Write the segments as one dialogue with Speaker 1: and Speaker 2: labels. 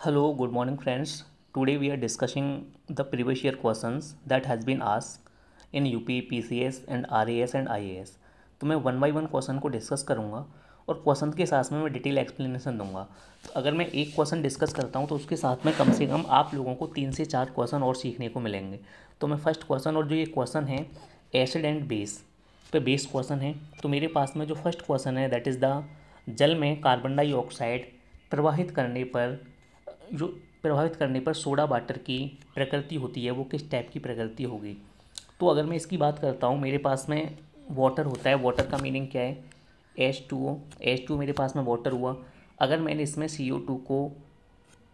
Speaker 1: Hello, good morning friends. Today we are discussing the previous year questions that has been asked in UP, PCS and RAS and IAS. तो मैं one by one question को discuss करूँगा और question के साथ में मैं detail explanation दूँगा तो अगर मैं एक क्वेश्चन डिस्कस करता हूँ तो उसके साथ में कम से कम आप लोगों को तीन से चार क्वेश्चन और सीखने को मिलेंगे तो मैं फ़र्स्ट क्वेश्चन और जो ये क्वेश्चन है एसिड एंड बेस पे बेस क्वेश्चन है तो मेरे पास में जो फ़र्स्ट क्वेश्चन है दैट इज़ द जल में कार्बन डाइऑक्साइड प्रवाहित करने पर जो प्रभावित करने पर सोडा वाटर की प्रकृति होती है, वो किस टाइप की प्रकृति होगी? तो अगर मैं इसकी बात करता हूँ, मेरे पास में वाटर होता है। वाटर का मीनिंग क्या है? H two O H two मेरे पास में वाटर हुआ। अगर मैंने इसमें सी ओ टू को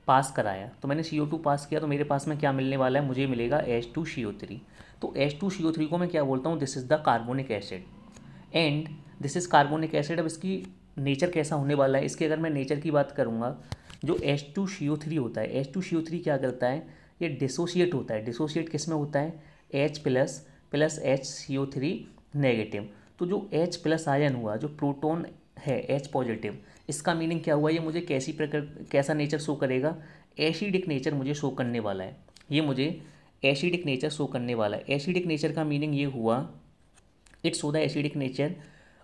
Speaker 1: पास कराया तो मैंने सी ओ टू पास किया तो मेरे पास में क्या मिलने वाला है? मुझे मिलेगा H two C O three तो H two C O three को मैं क्या बोलता हूँ? This is the carbonic acid and this is carbonic acid अब इसकी नेचर कैसा होने वाला है? इसकी अगर मैं नेचर की बात करूँगा जो H two C O three होता है H two C O three क्या करता है? ये डिसोशिएट होता है। डिसोशिएट किसमें होता है? H plus plus H C O three negative तो जो एच प्लस आयन हुआ, जो प्रोटोन है एच पॉजिटिव इसका मीनिंग क्या हुआ? ये मुझे कैसी प्रकार, कैसा नेचर शो करेगा? एसिडिक नेचर मुझे शो करने वाला है। ये मुझे एसिडिक नेचर शो करने वाला है। एसिडिक नेचर का मीनिंग ये हुआ इट्स हो द एसिडिक नेचर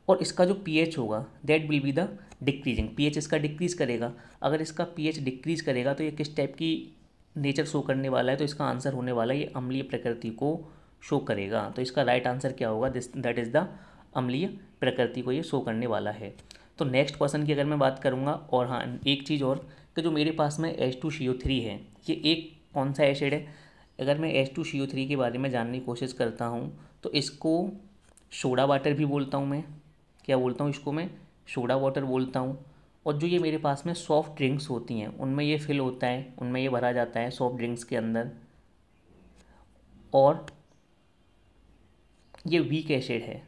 Speaker 1: और इसका जो पीएच होगा that will be the decreasing pH इसका डिक्रीज करेगा। अगर इसका पीएच डिक्रीज करेगा तो ये किस टाइप की नेचर शो करने वाला है तो इसका आंसर होने वाला है ये अम्लीय प्रकृति को शो करेगा। तो इसका राइट right आंसर क्या होगा? दिस दैट इज़ द अम्लीय प्रकृति को ये शो करने वाला है। तो नेक्स्ट क्वेश्चन की अगर मैं बात करूँगा, और हाँ एक चीज़ और, कि जो मेरे पास में H two C O three है, ये एक कौन सा एसिड है? अगर मैं H two C O three के बारे में जानने की कोशिश करता हूँ तो इसको सोडा वाटर भी बोलता हूँ मैं। क्या बोलता हूँ इसको मैं? सोडा वाटर बोलता हूँ। और जो ये मेरे पास में सॉफ्ट ड्रिंक्स होती हैं, उनमें ये फिल होता है, उनमें ये भरा जाता है सॉफ्ट ड्रिंक्स के अंदर। और ये वीक एसिड है।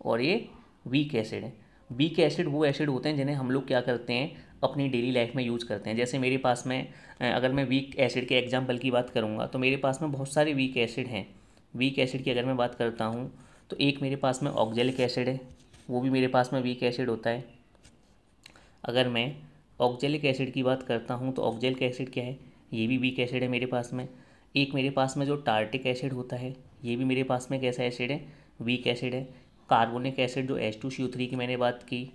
Speaker 1: और ये वीक एसिड है। वीक एसिड वो एसिड होते हैं जिन्हें हम लोग क्या करते हैं, अपनी डेली लाइफ में यूज़ करते हैं। जैसे मेरे पास में अगर मैं वीक एसिड के एग्ज़ाम्पल की बात करूँगा तो मेरे पास में बहुत सारे वीक एसिड हैं। वीक एसिड की अगर मैं बात करता हूँ तो एक मेरे पास में ऑक्जेलिक एसिड है। वो भी मेरे पास में वीक एसिड होता है। अगर मैं ऑक्जेलिक एसिड की बात करता हूँ तो ऑक्जेलिक एसिड क्या है? ये भी वीक एसिड है मेरे पास में। एक मेरे पास में जो टार्टिक एसिड होता है, ये भी मेरे पास में कैसा एसिड है? वीक एसिड है। कार्बोनिक एसिड जो एच टू थ्री की मैंने बात की,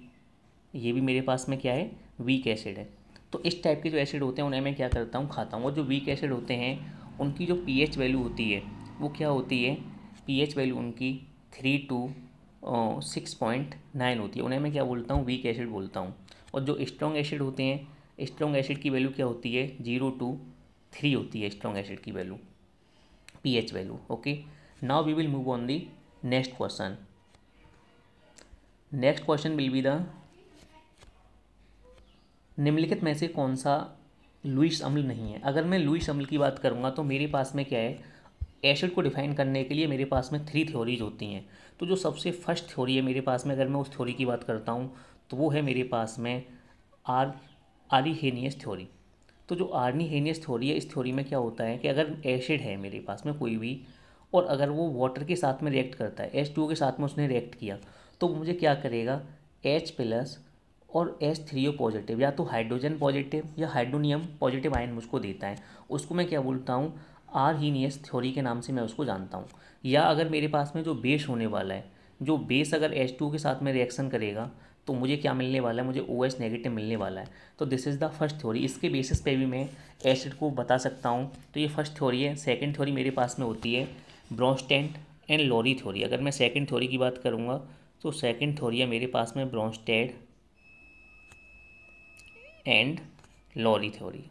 Speaker 1: ये भी मेरे पास में क्या है? वीक एसिड है। तो इस टाइप के जो एसिड होते हैं, उन्हें मैं क्या करता हूँ? खाता हूँ। और जो वीक एसिड होते हैं, उनकी जो पीएच वैल्यू होती है, वो क्या होती है? पीएच वैल्यू उनकी three two six point nine होती है। उन्हें मैं क्या बोलता हूँ? वीक एसिड बोलता हूँ। और जो स्ट्रॉन्ग एसिड होते हैं स्ट्रॉन्ग एसिड की वैल्यू क्या होती है? ज़ीरो टू थ्री होती है स्ट्रॉन्ग एसिड की value P H value okay now we will move on the next question next question will be the निम्नलिखित में से कौन सा लुइस अम्ल नहीं है? अगर मैं लुइस अम्ल की बात करूँगा तो मेरे पास में क्या है? एसिड को डिफाइन करने के लिए मेरे पास में थ्री थ्योरीज होती हैं। तो जो सबसे फ़र्स्ट थ्योरी है मेरे पास में, अगर मैं उस थ्योरी की बात करता हूँ तो वो है मेरे पास में आर आरीहेनियस थ्योरी तो जो आर्नीहेनियस थ्योरी है, इस थ्योरी में क्या होता है कि अगर एसिड है मेरे पास में कोई भी, और अगर वो वाटर के साथ में रिएक्ट करता है एच टू के साथ में उसने रिएक्ट किया तो मुझे क्या करेगा? एच प्लस और एच थ्री ओ पॉजिटिव या तो हाइड्रोजन पॉजिटिव या हाइड्रोनियम पॉजिटिव आयन मुझको देता है। उसको मैं क्या बोलता हूँ? आरहीनियस थ्योरी के नाम से मैं उसको जानता हूँ। या अगर मेरे पास में जो बेस होने वाला है, जो बेस अगर एच टू के साथ में रिएक्शन करेगा तो मुझे क्या मिलने वाला है? मुझे ओ एच नेगेटिव मिलने वाला है। तो this is the first theory इसके बेसिस पे भी मैं एसिड को बता सकता हूँ। तो ये फ़र्स्ट थ्योरी है। सेकंड थ्योरी मेरे पास में होती है ब्रॉन्स्टेंट एंड लॉरी थ्योरी अगर मैं सेकंड थ्योरी की बात करूँगा तो सेकंड थ्योरी है मेरे पास में ब्रॉन्स्टेड एंड लॉरी थ्योरी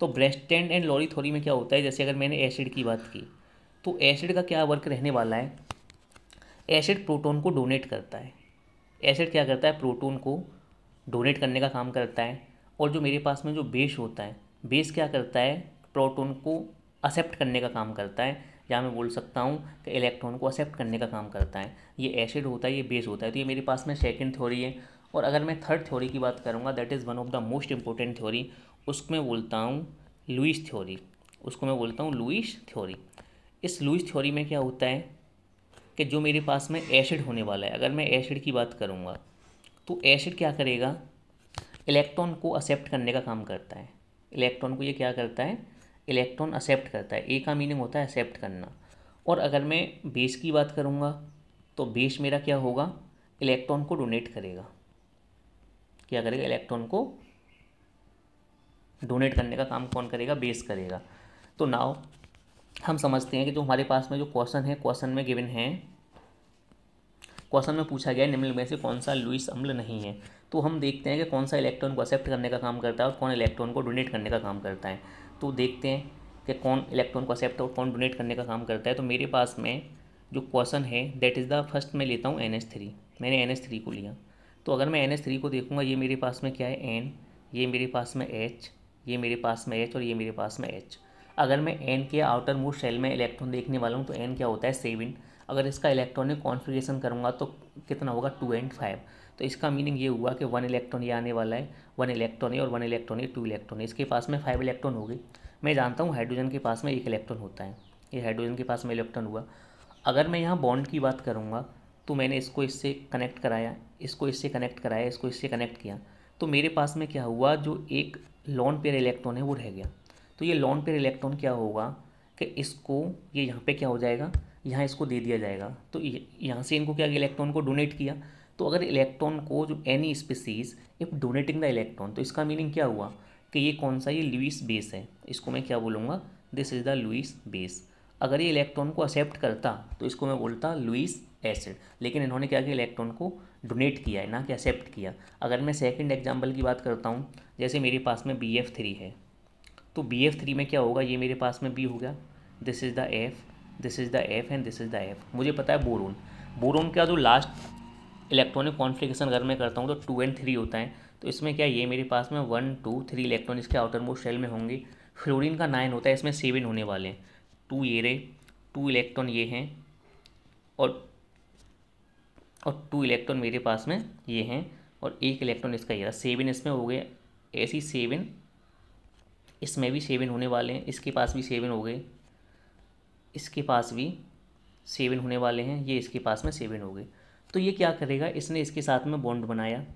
Speaker 1: तो ब्रेस्टेंड एंड लॉरी थ्योरी में क्या होता है? जैसे अगर मैंने एसिड की बात की तो एसिड का क्या वर्क रहने वाला है? एसिड प्रोटोन को डोनेट करता है। एसिड क्या करता है? प्रोटोन को डोनेट करने का काम करता है। और जो मेरे पास में जो बेस होता है बेस क्या करता है? प्रोटोन को एक्सेप्ट करने का काम करता है। या मैं बोल सकता हूँ कि इलेक्ट्रॉन को एक्सेप्ट करने का काम करता है। ये एसिड होता है, ये बेस होता है। तो ये मेरे पास में सेकेंड थ्योरी है। और अगर मैं थर्ड थ्योरी की बात करूँगा that is one of the most important theory उसमें बोलता हूँ लुइस थ्योरी। उसको मैं बोलता हूँ लुइस थ्योरी। इस लुइस थ्योरी में क्या होता है कि जो मेरे पास में एसिड होने वाला है, अगर मैं एसिड की बात करूँगा तो एसिड क्या करेगा? इलेक्ट्रॉन को एक्सेप्ट करने का काम करता है। इलेक्ट्रॉन को ये क्या करता है? इलेक्ट्रॉन एक्सेप्ट करता है। ए का मीनिंग होता है एक्सेप्ट करना। और अगर मैं बेस की बात करूँगा तो बेस मेरा क्या होगा? इलेक्ट्रॉन को डोनेट करेगा। क्या करेगा? इलेक्ट्रॉन को डोनेट करने का काम कौन करेगा? बेस करेगा। तो नाव हम समझते हैं कि जो हमारे पास में जो क्वेश्चन है, क्वेश्चन में गिवन है, क्वेश्चन में पूछा गया निम्न में से कौन सा लुइस अम्ल नहीं है। तो हम देखते हैं कि कौन सा इलेक्ट्रॉन को एक्सेप्ट करने का काम करता है और कौन इलेक्ट्रॉन को डोनेट करने का काम करता है। तो देखते हैं कि कौन इलेक्ट्रॉन को एक्सेप्ट और कौन डोनेट करने का काम करता है। तो मेरे पास में जो क्वेश्चन है दैट इज़ द फ़र्स्ट मैं लेता हूँ एन एस थ्री मैंने एन थ्री को लिया। तो अगर मैं एन थ्री को देखूँगा, ये मेरे पास में क्या है? एन ये मेरे पास में एच ये मेरे पास में एच और ये मेरे पास में एच अगर मैं एन के आउटर मोस्ट शेल में इलेक्ट्रॉन देखने वाला हूँ तो एन क्या होता है? सेवन अगर इसका इलेक्ट्रॉनिक कॉन्फ़िगरेशन करूँगा तो कितना होगा? टू एंड फाइव तो इसका मीनिंग ये हुआ कि वन इलेक्ट्रॉन ये आने वाला है। वन इलेक्ट्रॉन है और वन इलेक्ट्रॉन है टू इलेक्ट्रॉन है इसके पास में फाइव इलेक्ट्रॉन हो गई। मैं जानता हूँ हाइड्रोजन के पास में एक इलेक्ट्रॉन होता है। ये हाइड्रोजन के पास में इलेक्ट्रॉन हुआ। अगर मैं यहाँ बॉन्ड की बात करूँगा तो मैंने इसको इससे कनेक्ट कराया, इसको इससे कनेक्ट कराया, इसको इससे कनेक्ट किया। तो मेरे पास में क्या हुआ? जो एक लॉन पेयर इलेक्ट्रॉन है, वो रह गया। तो ये लॉन पेयर इलेक्ट्रॉन क्या होगा कि इसको, ये यहाँ पे क्या हो जाएगा? यहाँ इसको दे दिया जाएगा। तो यहाँ से इनको क्या इलेक्ट्रॉन को डोनेट किया। तो अगर इलेक्ट्रॉन को जो any species if donating the electron तो इसका मीनिंग क्या हुआ कि ये कौन सा, ये लुइस बेस है। इसको मैं क्या बोलूँगा? This is the Lewis base अगर ये इलेक्ट्रॉन को एक्सेप्ट करता तो इसको मैं बोलता लुइस एसिड लेकिन इन्होंने क्या किया इलेक्ट्रॉन को डोनेट किया है, ना कि एक्सेप्ट किया। अगर मैं सेकंड एग्जांपल की बात करता हूँ, जैसे मेरे पास में बी एफ़ थ्री है तो बी एफ़ थ्री में क्या होगा? ये मेरे पास में बी हो गया। This is the F this is the F and this is the F मुझे पता है बोरोन। बोरोन का जो लास्ट इलेक्ट्रॉनिक कॉन्फ्लिकेशन अगर मैं करता हूँ तो टू एंड थ्री होता है। तो इसमें क्या ये मेरे पास में वन टू थ्री इलेक्ट्रॉन इसके आउटर मोस्ट शेल में होंगे। फ्लोरिन का नाइन होता है, इसमें सेवन होने वाले हैं। टू ये रे टू इलेक्ट्रॉन ये हैं। और और टू इलेक्ट्रॉन मेरे पास में ये हैं और एक इलेक्ट्रॉन इसका ये सेवन इसमें हो गए। ऐसी सेवन इसमें भी सेवन होने वाले हैं। इसके पास भी सेवन हो गए। इसके पास भी सेवन होने वाले हैं। ये इसके पास में सेवन हो गए। तो ये क्या करेगा? इसने इसके साथ में बॉन्ड बनाया।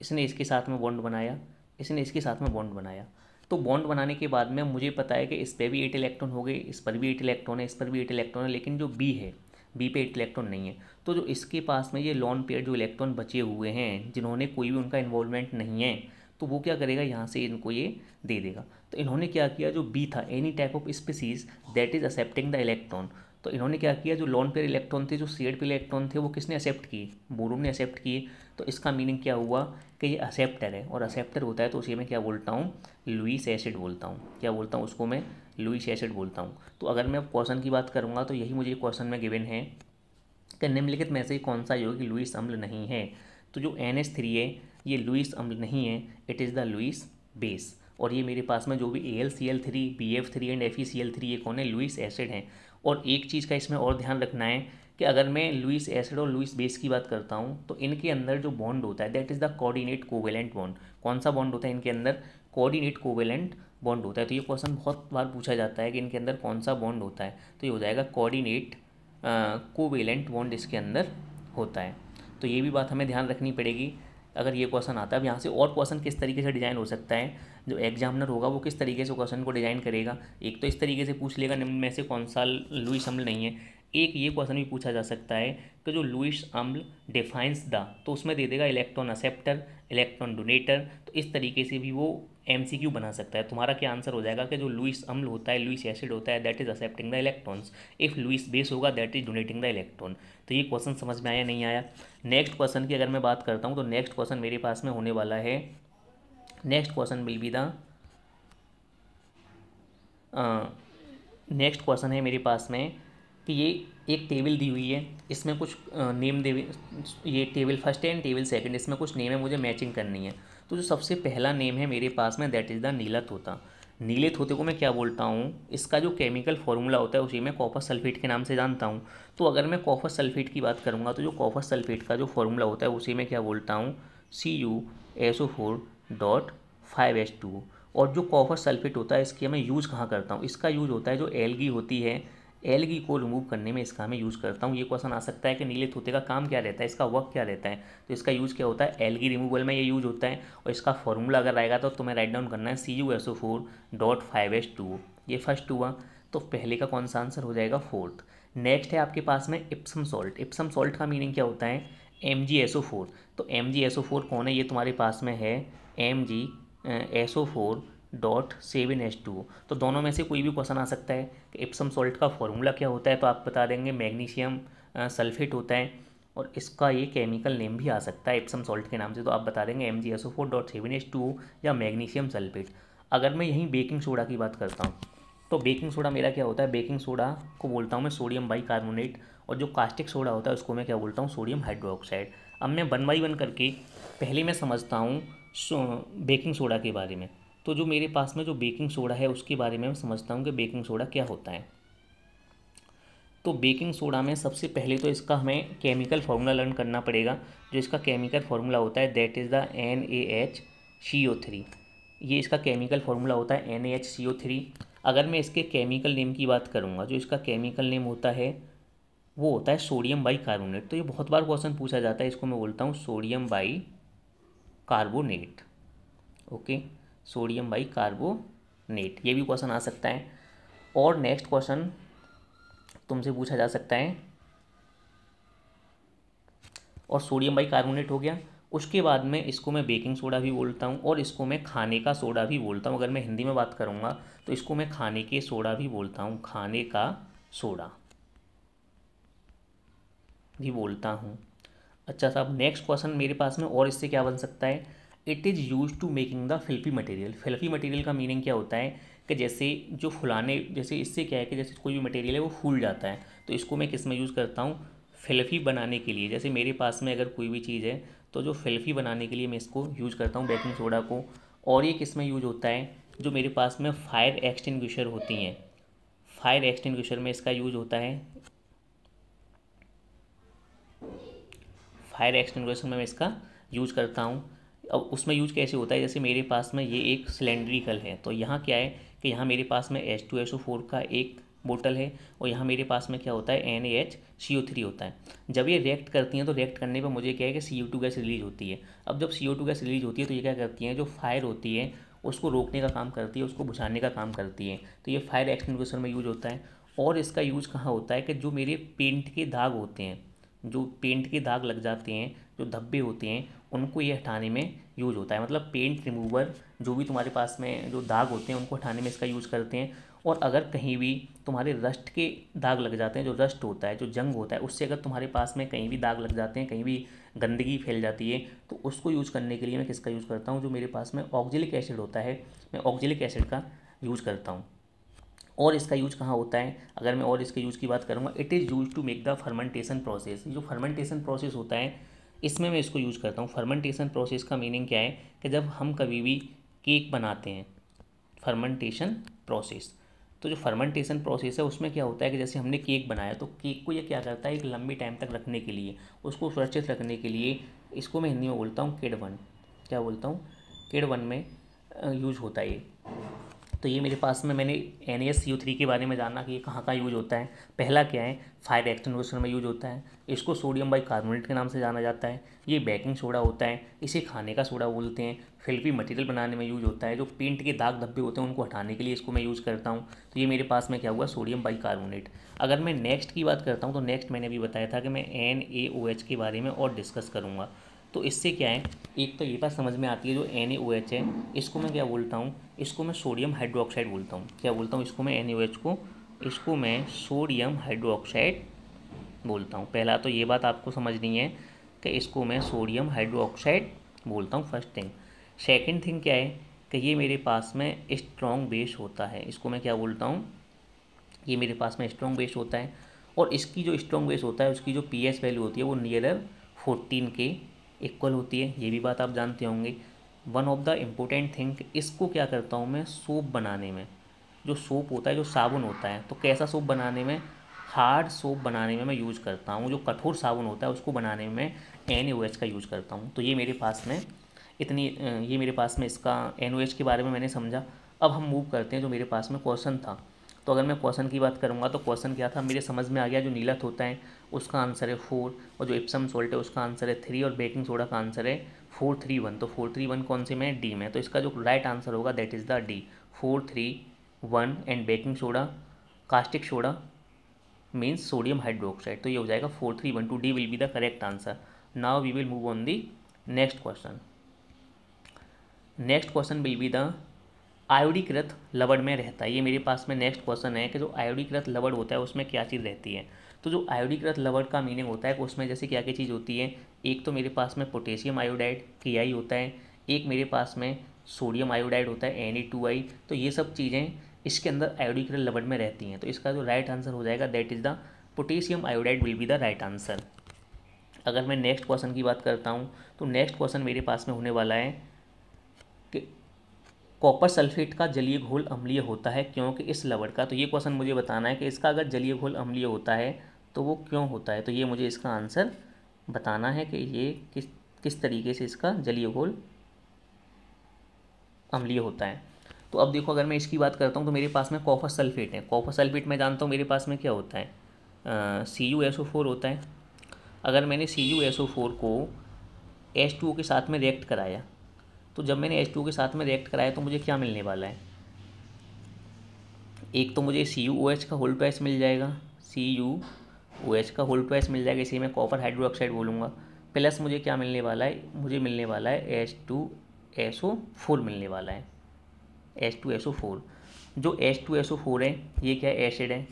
Speaker 1: इसने इसके साथ में बॉन्ड बनाया। इसने इसके साथ में बॉन्ड बनाया। तो बॉन्ड बनाने के बाद में मुझे पता है कि इस पर भी एट इलेक्ट्रॉन हो गए। इस पर भी एट इलेक्ट्रॉन है। इस पर भी एट इलेक्ट्रॉन है। लेकिन जो बी है बी पे इलेक्ट्रॉन नहीं है। तो जो इसके पास में ये लॉन पेयर जो इलेक्ट्रॉन बचे हुए हैं, जिन्होंने कोई भी उनका इन्वॉल्वमेंट नहीं है तो वो क्या करेगा? यहाँ से इनको ये दे देगा। तो इन्होंने क्या किया? जो बी था any type of species that is accepting the electron तो इन्होंने क्या किया? जो लॉन पेयर इलेक्ट्रॉन थे, जो सीएड पे इलेक्ट्रॉन थे, वो किसने एक्सेप्ट किए? बोरोन ने एक्सेप्ट किए। तो इसका मीनिंग क्या हुआ? कि ये एक्सेप्टर है, और एक्सेप्टर होता है तो उसे मैं क्या बोलता हूँ? लुइस एसिड बोलता हूँ। क्या बोलता हूँ? उसको मैं लुइस एसिड बोलता हूँ। तो अगर मैं क्वेश्चन की बात करूँगा तो यही मुझे क्वेश्चन में गिवन है कि निम्नलिखित में से कौन सा योगी लुइस अम्ल नहीं है? तो जो एन एस थ्री है, ये लुइस अम्ल नहीं है it is the Lewis base और ये मेरे पास में जो भी A L C L three B F three and F E C L three, ये कौन है? लुइस एसिड हैं। और एक चीज़ का इसमें और ध्यान रखना है कि अगर मैं लुइस एसिड और लुइस बेस की बात करता हूँ तो इनके अंदर जो बॉन्ड होता है that is the coordinate covalent bond कौन सा बॉन्ड होता है इनके अंदर? कोऑर्डिनेट कोवेलेंट बॉन्ड होता है तो ये क्वेश्चन बहुत बार पूछा जाता है कि इनके अंदर कौन सा बॉन्ड होता है। तो ये हो जाएगा कोऑर्डिनेट कोवेलेंट बॉन्ड इसके अंदर होता है। तो ये भी बात हमें ध्यान रखनी पड़ेगी। अगर ये क्वेश्चन आता है, अब यहाँ से और क्वेश्चन किस तरीके से डिज़ाइन हो सकता है? जो एग्जामिनर होगा, वो किस तरीके से क्वेश्चन को डिज़ाइन करेगा? एक तो इस तरीके से पूछ लेगा, निम्न में से कौन सा लुइस अम्ल नहीं है। एक ये क्वेश्चन भी पूछा जा सकता है कि जो लुइस अम्ल डिफाइंस द तो उसमें दे देगा इलेक्ट्रॉन असेप्टर इलेक्ट्रॉन डोनेटर तो इस तरीके से भी वो एमसीक्यू बना सकता है। तुम्हारा क्या आंसर हो जाएगा कि जो लुइस अम्ल होता है लुइस एसिड होता है that is accepting the electrons if Lewis base होगा that is donating the electron तो ये क्वेश्चन समझ में आया, नहीं आया? नेक्स्ट क्वेश्चन की अगर मैं बात करता हूँ तो नेक्स्ट क्वेश्चन मेरे पास में होने वाला है। Next question will be the next question है मेरे पास में कि ये एक टेबल दी हुई है। इसमें कुछ नेम दे, ये टेबल फ़र्स्ट है एंड टेबल सेकंड इसमें कुछ नेम है, मुझे मैचिंग करनी है। तो जो सबसे पहला नेम है मेरे पास में दैट इज़ द नीला तोता नीले तोते को मैं क्या बोलता हूँ? इसका जो केमिकल फॉर्मूला होता है, उसी मैं कॉपर सल्फेट के नाम से जानता हूँ। तो अगर मैं कॉपर सल्फेट की बात करूँगा तो जो कॉपर सल्फेट का जो फॉर्मूला होता है, उसी में क्या बोलता हूँ? C U S O four dot five H two और जो कॉपर सल्फेट होता है, इसकी मैं यूज़ कहाँ करता हूँ? इसका यूज़ होता है जो एलगी होती है एलगी को रिमूव करने में इसका मैं यूज़ करता हूँ। ये क्वेश्चन आ सकता है कि नीले तोते का काम क्या रहता है? इसका वर्क क्या रहता है? तो इसका यूज़ क्या होता है? एलगी रिमूवल में ये यूज़ होता है और इसका फॉर्मूला अगर आएगा तो तुम्हें राइट डाउन करना है C U S O four dot five S two ये फ़र्स्ट हुआ। तो पहले का कौन सा आंसर हो जाएगा? फोर्थ नेक्स्ट है आपके पास में इप्सम सॉल्ट इप्सम सॉल्ट का मीनिंग क्या होता है? M G S O four तो M G S O four कौन है? ये तुम्हारे पास में है। M G S O four dot seven H two तो दोनों में से कोई भी क्वेश्चन आ सकता है कि इप्सम सॉल्ट का फॉर्मूला क्या होता है तो आप बता देंगे मैग्नीशियम सल्फेट होता है और इसका ये केमिकल नेम भी आ सकता है इप्सम सॉल्ट के नाम से। तो आप बता देंगे M G S O four dot seven H two या मैग्नीशियम सल्फेट। अगर मैं यहीं बेकिंग सोडा की बात करता हूँ तो बेकिंग सोडा मेरा क्या होता है? बेकिंग सोडा को बोलता हूँ मैं सोडियम बाई कार्बोनेट और जो कास्टिक सोडा होता है उसको मैं क्या बोलता हूँ? सोडियम हाइड्रोक्साइड अब मैं वन बाई वन करके, पहले मैं समझता हूँ बेकिंग सोडा के बारे में। तो जो मेरे पास में जो बेकिंग सोडा है, उसके बारे में मैं समझता हूँ कि बेकिंग सोडा क्या होता है। तो बेकिंग सोडा में सबसे पहले तो इसका हमें केमिकल फार्मूला लर्न करना पड़ेगा, जो इसका केमिकल फार्मूला होता है, that is the N A H C O three. ये इसका केमिकल फार्मूला होता है, N A H C O three. अगर मैं इसके केमिकल नेम की बात करूँगा, जो इसका केमिकल नेम होता है, वो होता है सोडियम बाई कार्बोनेट तो ये बहुत बार क्वेश्चन पूछा जाता है, इसको मैं बोलता हूँ sodium bicarbonate okay? Sodium bicarbonate. ये भी क्वेश्चन आ सकता है। और नेक्स्ट क्वेश्चन तुमसे पूछा जा सकता है, और सोडियम बाई कार्बोनेट हो गया। उसके बाद में इसको मैं बेकिंग सोडा भी बोलता हूँ, और इसको मैं खाने का सोडा भी बोलता हूँ। अगर मैं हिंदी में बात करूँगा तो इसको मैं खाने के सोडा भी बोलता हूँ। खाने का सोडा भी बोलता हूँ। अच्छा साहब नेक्स्ट क्वेश्चन मेरे पास में, और इससे क्या बन सकता है? It is use to making the fluffy material fluffy material का मीनिंग क्या होता है? कि जैसे जो फुलाने, जैसे इससे क्या है कि जैसे कोई भी मटेरियल है वो फूल जाता है। तो इसको मैं किसमें यूज़ करता हूँ? फिल्फी बनाने के लिए। जैसे मेरे पास में अगर कोई भी चीज़ है तो जो फिल्फी बनाने के लिए मैं इसको यूज़ करता हूँ बेकिंग सोडा को। और ये किसमें यूज़ होता है? जो मेरे पास में फायर एक्सटिंग्विशर होती हैं। फायर एक्सटिंग्विशर में इसका यूज़ होता है। फायर एक्सटिंग्विशर में मैं इसका यूज़ करता हूँ। अब उसमें यूज़ कैसे होता है? जैसे मेरे पास में ये एक सिलेंड्रिकल है तो यहाँ क्या है कि यहाँ मेरे पास में H two S O four का एक बोतल है और यहाँ मेरे पास में क्या होता है? N H C O three होता है। जब ये रिएक्ट करती हैं तो रिएक्ट करने पर मुझे क्या है कि C O two gas release होती है। अब जब C O two gas release होती है तो ये क्या करती हैं? जो फायर होती है, उसको रोकने का काम करती है, उसको बुझाने का काम करती है। तो ये फायर एक्सटिंग्विशर में यूज़ होता है और इसका यूज़ कहाँ होता है कि जो मेरे पेंट के दाग होते हैं, जो पेंट के दाग लग जाते हैं जो धब्बे होते हैं, उनको ये हटाने में यूज़ होता है। मतलब पेंट रिमूवर जो भी तुम्हारे पास में जो दाग होते हैं, उनको हटाने में इसका यूज़ करते हैं। और अगर कहीं भी तुम्हारे रस्ट के दाग लग जाते हैं, जो रस्ट होता है, जो जंग होता है, उससे अगर तुम्हारे पास में कहीं भी दाग लग जाते हैं, कहीं भी गंदगी फैल जाती है तो उसको यूज़ करने के लिए मैं किसका यूज़ करता हूँ? जो मेरे पास में ऑक्जिलिक एसिड होता है, मैं ऑक्जेलिक एसिड का यूज़ करता हूँ। और इसका यूज़ कहाँ होता है? अगर मैं और इसके यूज़ की बात करूँगा it is use to make the fermentation process जो फर्मेंटेशन प्रोसेस होता है इसमें मैं इसको यूज़ करता हूँ। फर्मेंटेशन प्रोसेस का मीनिंग क्या है? कि जब हम कभी भी केक बनाते हैं फर्मेंटेशन प्रोसेस तो जो फर्मेंटेशन प्रोसेस है, उसमें क्या होता है कि जैसे हमने केक बनाया तो केक को ये क्या करता है? एक लंबी टाइम तक रखने के लिए, उसको सुरक्षित रखने के लिए, इसको मैं हिंदी में बोलता हूँ किड वन क्या बोलता हूँ? किड वन में यूज़ होता है ये। तो ये मेरे पास में मैंने एन एस यू थ्री के बारे में जाना कि ये कहाँ का यूज़ होता है। पहला क्या है? फायर एक्सटिंग्विशर में यूज़ होता है। इसको सोडियम बाई कार्बोनेट के नाम से जाना जाता है। ये बेकिंग सोडा होता है। इसे खाने का सोडा बोलते हैं। फिल्पी मटेरियल बनाने में यूज़ होता है। जो पेंट के दाग धब्बे होते हैं, उनको हटाने के लिए इसको मैं यूज़ करता हूँ। तो ये मेरे पास में क्या हुआ? सोडियम बाई कार्बोनेट अगर मैं नेक्स्ट की बात करता हूँ तो नेक्स्ट मैंने अभी बताया था कि मैं एन ए ओ एच के बारे में और डिस्कस करूँगा। तो इससे क्या है? एक तो ये बात समझ में आती है जो एन एच है, इसको मैं क्या बोलता हूँ? इसको मैं सोडियम हाइड्रोक्साइड बोलता हूँ। क्या बोलता हूँ इसको मैं? एन ओ एच को। इसको मैं सोडियम हाइड्रोक्साइड बोलता हूँ। पहला तो ये बात आपको समझनी है कि इसको मैं सोडियम हाइड्रोक्साइड बोलता हूँ फ़र्स्ट थिंग। सेकेंड थिंग क्या है कि ये मेरे पास में स्ट्रॉन्ग बेस होता है। इसको मैं क्या बोलता हूँ? ये मेरे पास में स्ट्रॉन्ग बेस होता है और इसकी जो स्ट्रॉन्ग बेस होता है, उसकी जो पी वैल्यू होती है वो नियरर फोर्टीन के इक्वल होती है, ये भी बात आप जानते होंगे। One of the important thing इसको क्या करता हूँ मैं? सोप बनाने में। जो सोप होता है, जो साबुन होता है तो कैसा सोप बनाने में? हार्ड सोप बनाने में मैं यूज़ करता हूँ। जो कठोर साबुन होता है, उसको बनाने में एन ओ एच का यूज़ करता हूँ। तो ये मेरे पास में इतनी, ये मेरे पास में इसका एन ओ एच के बारे में मैंने समझा। अब हम मूव करते हैं जो मेरे पास में क्वेश्चन था। तो अगर मैं क्वेश्चन की बात करूँगा तो क्वेश्चन क्या था? मेरे समझ में आ गया, जो नीलत होता है, उसका आंसर है फोर और जो इप्सम सोल्ट है, उसका आंसर है थ्री और बेकिंग सोडा का आंसर है फोर थ्री वन तो फोर थ्री वन कौन से में? डी में। तो इसका जो राइट आंसर होगा that is the D four three one and baking soda caustic soda means sodium hydroxide तो ये हो जाएगा four three one to D will be the correct answer now we will move on the next question next question will be the आयोडीकृत लवड़ में रहता है। ये मेरे पास में नेक्स्ट क्वेश्चन है कि जो आयोडीकृत लवड़ होता है, उसमें क्या चीज़ रहती है? तो जो आयोडीकृत लवड़ का मीनिंग होता है, उसमें जैसे क्या क्या चीज़ होती है? एक तो मेरे पास में पोटेशियम आयोडाइड के आई होता है, एक मेरे पास में सोडियम आयोडाइड होता है एन टू आई तो ये सब चीज़ें इसके अंदर आयोडीकृत लवड़ में रहती हैं। तो इसका जो राइट आंसर हो जाएगा that is the potassium iodide will be the right answer अगर मैं नेक्स्ट क्वेश्चन की बात करता हूँ तो नेक्स्ट क्वेश्चन मेरे पास में होने वाला है कॉपर सल्फेट का जलीय घोल अम्लीय होता है क्योंकि इस लवड़ का। तो ये क्वेश्चन मुझे बताना है कि इसका अगर जलीय घोल अम्लीय होता है तो वो क्यों होता है? तो ये मुझे इसका आंसर बताना है कि ये किस किस तरीके से इसका जलीय घोल अम्लीय होता है। तो अब देखो, अगर मैं इसकी बात करता हूँ तो मेरे पास में कॉपर सल्फेट है। कॉपर सल्फेट मैं जानता हूँ मेरे पास में क्या होता है। C U S O four होता है। अगर मैंने C U S O four को एच टू ओ के साथ में रिएक्ट कराया तो जब मैंने एच टू के साथ में रिएक्ट कराया तो मुझे क्या मिलने वाला है? एक तो मुझे सी यू ओ एच का होल ट्वाइस मिल जाएगा। सी यू ओ एच का होल ट्वाइस मिल जाएगा इसी में कॉपर हाइड्रोक्साइड बोलूँगा। प्लस मुझे क्या मिलने वाला है? मुझे मिलने वाला है H two S O four मिलने वाला है। H two S O four जो H two S O four है, ये क्या है? एसिड है।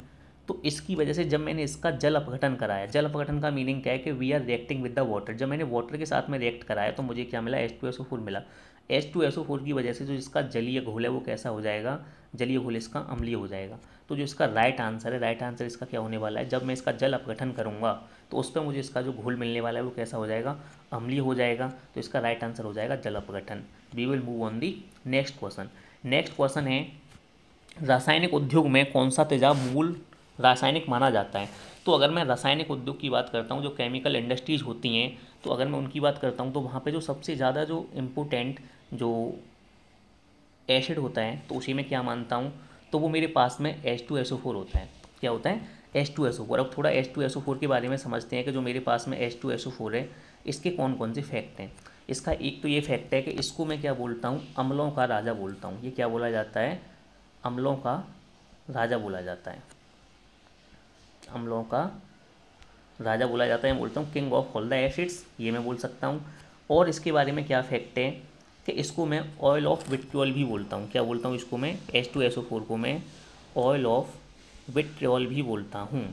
Speaker 1: तो इसकी वजह से जब मैंने इसका जल अपघटन कराया, जल अपघटन का मीनिंग क्या है कि we are reacting with the water जब मैंने वाटर के साथ में रिएक्ट कराया तो मुझे क्या मिला? H two S O four मिला। H two S O four की वजह से जो इसका जलीय घोल है वो कैसा हो जाएगा? जलीय घोल इसका अम्लीय हो जाएगा। तो जो इसका राइट आंसर है राइट आंसर इसका क्या होने वाला है? जब मैं इसका जल अपगठन करूँगा तो उस पर मुझे इसका जो घोल मिलने वाला है वो कैसा हो जाएगा? अम्लीय हो जाएगा। तो इसका राइट आंसर हो जाएगा जल अपगठन। We will move on the next question next question है, रासायनिक उद्योग में कौन सा तेजाब मूल रासायनिक माना जाता है? तो अगर मैं रासायनिक उद्योग की बात करता हूँ, जो केमिकल इंडस्ट्रीज़ होती हैं तो अगर मैं उनकी बात करता हूँ तो वहाँ पे जो सबसे ज़्यादा जो इम्पोर्टेंट जो एसिड होता है तो उसी में क्या मानता हूँ तो वो मेरे पास में H two S O four होता है। क्या होता है? H two S O four अब थोड़ा H two S O four के बारे में समझते हैं कि जो मेरे पास में H two S O four है, इसके कौन कौन से फैक्ट हैं? इसका एक तो ये फैक्ट है कि इसको मैं क्या बोलता हूँ? अम्लों का राजा बोलता हूँ। ये क्या बोला जाता है? अम्लों का राजा बोला जाता है। अम्लों का राजा बोला जाता है। मैं बोलता हूँ king of all the acids ये मैं बोल सकता हूँ। और इसके बारे में क्या फैक्ट है कि इसको मैं ऑयल ऑफ़ विट्रियोल भी बोलता हूँ। क्या बोलता हूँ इसको मैं? H two S O four को मैं ऑयल ऑफ़ विट्रियोल भी बोलता हूँ।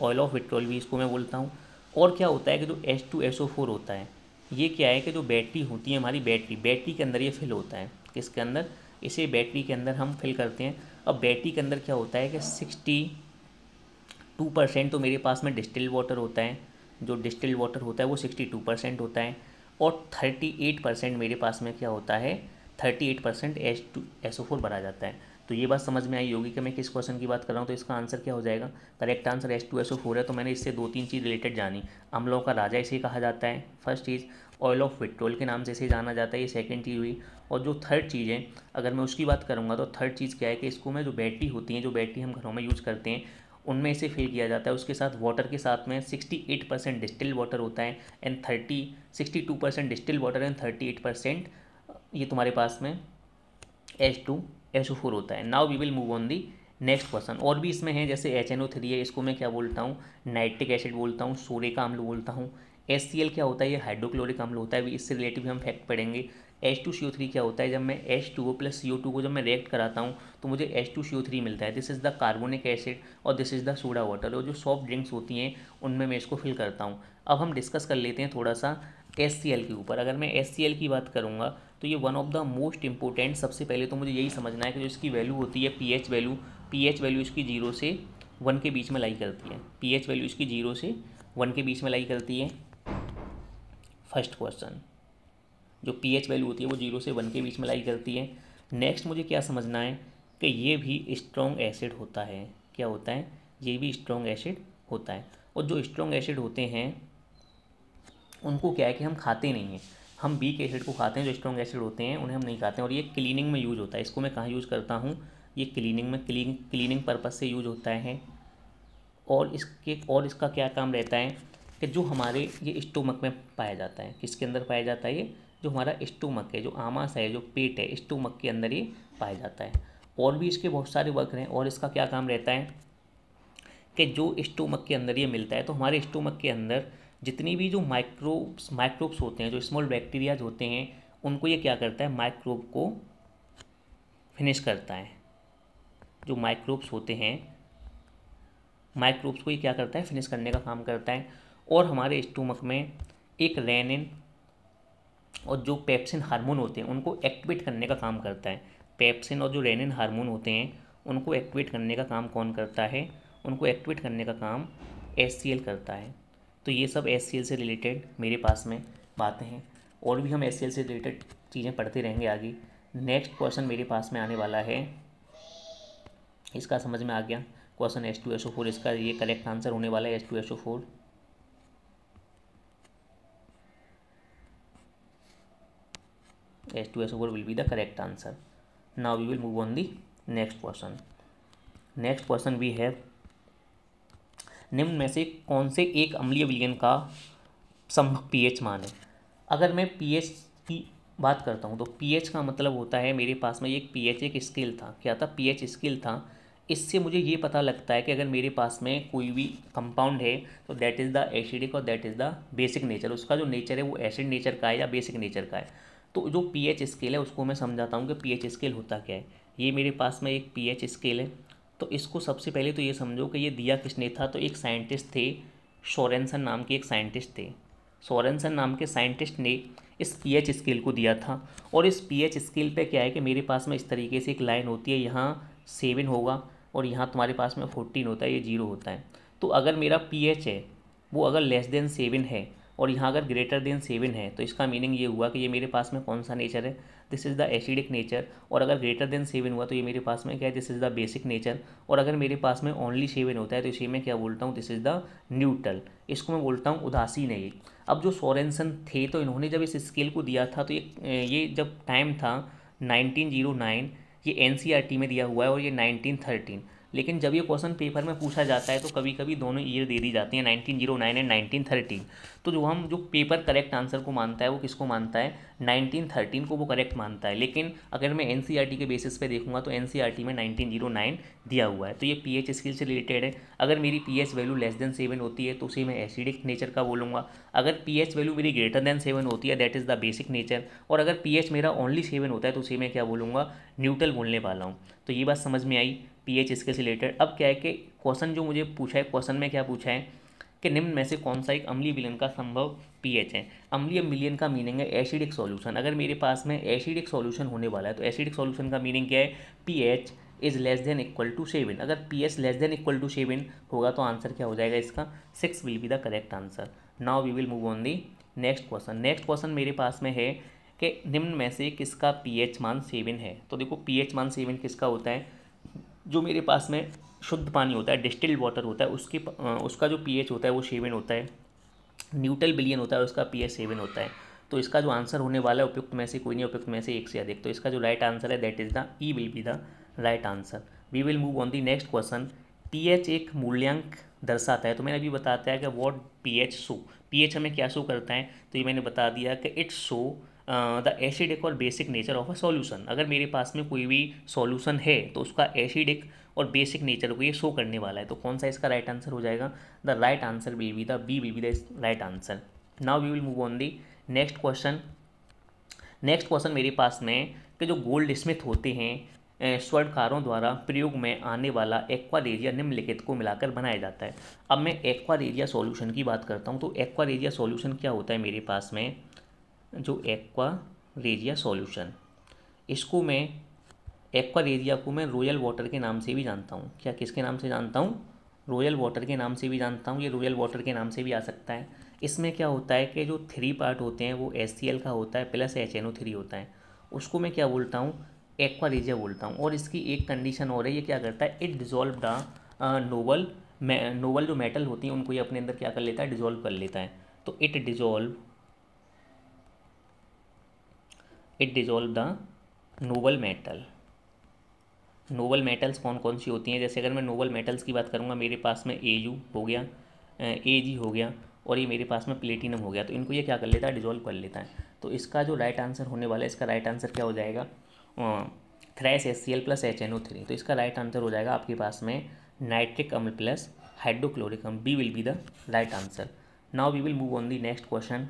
Speaker 1: ऑयल ऑफ़ विट्रियोल भी इसको मैं बोलता हूँ। और क्या होता है कि जो S two S O four होता है, ये क्या है कि जो बैटरी होती है हमारी बैटरी बैटरी के अंदर ये फिल होता है। किसके अंदर? इसे बैटरी के अंदर हम फिल करते हैं। अब बैटरी के अंदर क्या होता है कि सिक्सटी टू परसेंट तो मेरे पास में डिस्टिल वाटर होता है, जो डिस्टिल वाटर होता है वो सिक्सटी टू परसेंट होता है और थर्टी एट परसेंट मेरे पास में क्या होता है, thirty eight percent H two S O four भरा जाता है। तो ये बात समझ में आई होगी कि मैं किस क्वेश्चन की बात कर रहा हूँ तो इसका आंसर क्या हो जाएगा? Correct answer H two S O four है तो मैंने इससे दो तीन चीज़ रिलेटेड जानी। अम्लों का राजा इसे कहा जाता है फ़र्स्ट चीज़ ऑयल ऑफ़ पेट्रोल के नाम से इसे जाना जाता है, ये सेकेंड चीज़ हुई। और जो थर्ड चीज़ है, अगर मैं उसकी बात करूँगा तो थर्ड चीज़ क्या है कि इसको में जो बैटरी होती है, जो बैटरी हम घरों में यूज़ करते हैं उनमें इसे फिल किया जाता है। उसके साथ वाटर के साथ में 68 परसेंट डिस्टिल वाटर होता है and 30 62 percent distil water and 38 percent ये तुम्हारे पास में एच टू एच फोर होता है। Now we will move on the next question और भी इसमें है, जैसे एच एन ओ थ्री है, इसको मैं क्या बोलता हूँ? नाइट्रिक एसिड बोलता हूँ सोरे का अम्ल बोलता हूँ। एस सी एल क्या होता है? ये हाइड्रोक्लोरिक अम्ल होता है। भी इससे रिलेटिव हम फैक्ट पढ़ेंगे। H two C O three क्या होता है? जब मैं H two O plus C O two को जब मैं रिएक्ट कराता हूँ तो मुझे H two C O three मिलता है। This is the carbonic acid और this is the soda water और जो सॉफ्ट ड्रिंक्स होती हैं, उनमें मैं इसको फिल करता हूँ। अब हम डिस्कस कर लेते हैं थोड़ा सा एस सी एल के ऊपर। अगर मैं एस सी एल की बात करूँगा तो ये one of the most important सबसे पहले तो मुझे यही समझना है कि जो इसकी वैल्यू होती है P H value P H value इसकी ज़ीरो से वन के बीच में लाई करती है। पी एच वैल्यू इसकी ज़ीरो से वन के बीच में लाई करती है। फ़र्स्ट क्वेश्चन जो पी एच वैल्यू होती है वो ज़ीरो से वन के बीच में लाई करती है। नेक्स्ट मुझे क्या समझना है कि ये भी स्ट्रॉन्ग एसिड होता है। क्या होता है? ये भी स्ट्रॉन्ग एसिड होता है। और जो स्ट्रॉन्ग एसिड होते हैं, उनको क्या है कि हम खाते नहीं हैं। हम बीक एसिड को खाते हैं, जो स्ट्रॉन्ग एसिड होते हैं, उन्हें हम नहीं खाते हैं। और ये क्लीनिंग में यूज़ होता है। इसको मैं कहाँ यूज़ करता हूँ? ये क्लीनिंग में क्लीन क्लीनिंग पर्पज़ से यूज़ होता है। और इसके, और इसका क्या काम रहता है? कि जो हमारे ये स्टोमक में पाया जाता है, किसके अंदर पाया जाता है ये? जो हमारा स्टोमक है, जो आमास है, जो पेट है, स्टोमक के अंदर ये पाया जाता है। और भी इसके बहुत सारे वर्क हैं, और इसका क्या काम रहता है? कि जो स्टोमक के अंदर ये मिलता है तो हमारे स्टोमक के अंदर जितनी भी जो माइक्रोब्स माइक्रोब्स होते हैं, जो स्मॉल बैक्टीरियाज होते हैं, उनको ये क्या करता है? माइक्रोब को फिनिश करता है। जो माइक्रोब्स होते हैं, माइक्रोब्स को ये क्या करता है? फिनिश करने का काम करता है। और हमारे स्टोमक में एक रेनिन और जो पेप्सिन हार्मोन होते हैं, उनको एक्टिवेट करने का काम करता है। पेप्सिन और जो रेनिन हार्मोन होते हैं, उनको एक्टिवेट करने का काम कौन करता है? उनको एक्टिवेट करने का काम एस करता है। तो ये सब एस से रिलेटेड मेरे पास में बातें हैं। और भी हम एस से रिलेटेड चीज़ें पढ़ते रहेंगे आगे। नेक्स्ट क्वेश्चन मेरे पास में आने वाला है। इसका समझ में आ गया। Question S two S O four इसका ये करेक्ट आंसर होने वाला है S two S O four S two S O four will be the correct answer now we will move on the next question we have निम्न में से कौन से एक अम्लीय विलयन का संभव पीएच मान है? अगर मैं पीएच की बात करता हूँ तो पीएच का मतलब होता है मेरे पास में एक पीएच एक स्केल था। क्या था? पीएच स्केल था। इससे मुझे ये पता लगता है कि अगर मेरे पास में कोई भी कंपाउंड है तो दैट इज़ द एसिडिक और that is the basic nature उसका जो नेचर है, वो एसिड नेचर का है या बेसिक नेचर का है। तो जो पी एच स्केल है, उसको मैं समझाता हूँ कि पी एच स्केल होता क्या है। ये मेरे पास में एक पी एच स्केल है। तो इसको सबसे पहले तो ये समझो कि ये दिया किसने था? तो एक साइंटिस्ट थे सोरेंसन नाम के एक साइंटिस्ट थे। सोरेंसन नाम के साइंटिस्ट ने इस पी एच स्केल को दिया था। और इस पी एच स्केल पे क्या है कि मेरे पास में इस तरीके से एक लाइन होती है, यहाँ सेवन होगा और यहाँ तुम्हारे पास में फोर्टीन होता है, ये ज़ीरो होता है। तो अगर मेरा पी एच है, वो अगर लेस देन सेवन है और यहाँ अगर ग्रेटर देन सेवन है तो इसका मीनिंग ये हुआ कि ये मेरे पास में कौन सा नेचर है? This is the acidic nature और अगर ग्रेटर देन सेवन हुआ तो ये मेरे पास में क्या है? This is the basic nature और अगर मेरे पास में ओनली सेवन होता है तो इसे मैं क्या बोलता हूँ? दिस इज़ द न्यूट्रल इसको मैं बोलता हूँ उदासीन है ये। अब जो सोरेंसन थे तो इन्होंने जब इस स्केल को दिया था तो ये ये जब टाइम था नाइनटीन ये एन e में दिया हुआ है और ये नाइनटीन लेकिन जब ये क्वेश्चन पेपर में पूछा जाता है तो कभी कभी दोनों ईयर दे दी जाती हैं, nineteen zero nine and nineteen thirteen. तो जो हम, जो पेपर करेक्ट आंसर को मानता है, वो किसको मानता है? नाइनटीन थर्टीन को वो करेक्ट मानता है। लेकिन अगर मैं एन e के बेसिस पे देखूँगा तो एन e में नाइनटीन ज़ीरो नाइन दिया हुआ है। तो ये पी स्किल से रिलेटेड है। अगर मेरी P H value less than seven होती है तो उसे मैं एसिडिक नेचर का बोलूँगा अगर पी एच वैल्यू मेरी ग्रेटर देन सेवन होती है that is the basic nature और अगर पी एच मेरा ओनली सेवन होता है तो उसे मैं क्या बोलूँगा न्यूट्रल बोलने वाला हूँ। तो ये बात समझ में आई पी एच इसके से रिलेटेड अब क्या है कि क्वेश्चन जो मुझे पूछा है क्वेश्चन में क्या पूछा है? कि निम्न में से कौन सा एक अम्लीय विलयन का संभव पीएच है? अम्लीय विलयन का मीनिंग है एसिडिक सॉल्यूशन अगर मेरे पास में एसिडिक सॉल्यूशन होने वाला है तो एसिडिक सॉल्यूशन का मीनिंग क्या है? PH is less than equal to seven अगर P H less than equal to seven होगा तो आंसर क्या हो जाएगा इसका? Six will be the correct answer now we will move on the next question next question मेरे पास में है कि निम्न में से किसका पीएच मान सेवन है? तो देखो पीएच मान सेवन किसका होता है? जो मेरे पास में शुद्ध पानी होता है, डिस्टिल्ड वाटर होता है, उसकी उसका जो पीएच होता है वो सेवन होता है। न्यूट्रल बिलियन होता है, उसका पीएच सेवन होता है। तो इसका जो आंसर होने वाला है, उपयुक्त में से कोई नहीं, उपयुक्त में से एक से अधिक। तो इसका जो राइट आंसर है that is the E will be the right answer we will move on the next question pH एक मूल्यांक दर्शाता है। तो मैंने अभी बताता है कि what P H show P H हमें क्या शो करता है? तो ये मैंने बता दिया कि इट्स शो द एसिडिक और basic nature of a solution अगर मेरे पास में कोई भी सॉल्यूशन है तो उसका एसिडिक और बेसिक नेचर को ये शो करने वाला है। तो कौन सा इसका राइट आंसर हो जाएगा? The right answer will be the B will be the right answer now we will move on the next question next question मेरे पास में कि जो गोल्ड स्मिथ होते हैं स्वर्णकारों द्वारा प्रयोग में आने वाला एक्वारेरिया निम्नलिखित को मिलाकर बनाया जाता है। अब मैं एक्वारेरिया सॉल्यूशन की बात करता हूँ। तो एक्वारेरिया सॉल्यूशन क्या होता है मेरे पास में? जो एक्वा रेजिया सॉल्यूशन इसको मैं एक्वा एरिया को मैं रॉयल वाटर के नाम से भी जानता हूँ। क्या किसके नाम से जानता हूँ? रॉयल वाटर के नाम से भी जानता हूँ। ये रॉयल वाटर के नाम से भी आ सकता है। इसमें क्या होता है कि जो थ्री पार्ट होते हैं, वो SCL का होता है प्लस एच होता है। उसको मैं क्या बोलता हूँ? एक्वा रेजिया बोलता हूँ। और इसकी एक कंडीशन और है, ये क्या करता है? It dissolve the noble noble जो मेटल होती हैं, उनको ये अपने अंदर क्या कर लेता है? डिजोल्व कर लेता है। तो it dissolve it dissolve the noble metal noble metals कौन कौन सी होती हैं? जैसे अगर मैं नोबल मेटल्स की बात करूँगा, मेरे पास में ए यू हो गया ए जी हो गया, और ये मेरे पास में प्लेटिनम हो गया तो इनको ये क्या कर लेता है? डिजोल्व कर लेता है। तो इसका जो राइट आंसर होने वाला है, इसका राइट आंसर क्या हो जाएगा? Thrice S C L plus H N O three तो इसका राइट आंसर हो जाएगा आपके पास में नाइट्रिक अम्ल प्लस हाइड्रोक्लोरिक अम्ल B will be the right answer now we will move on the next question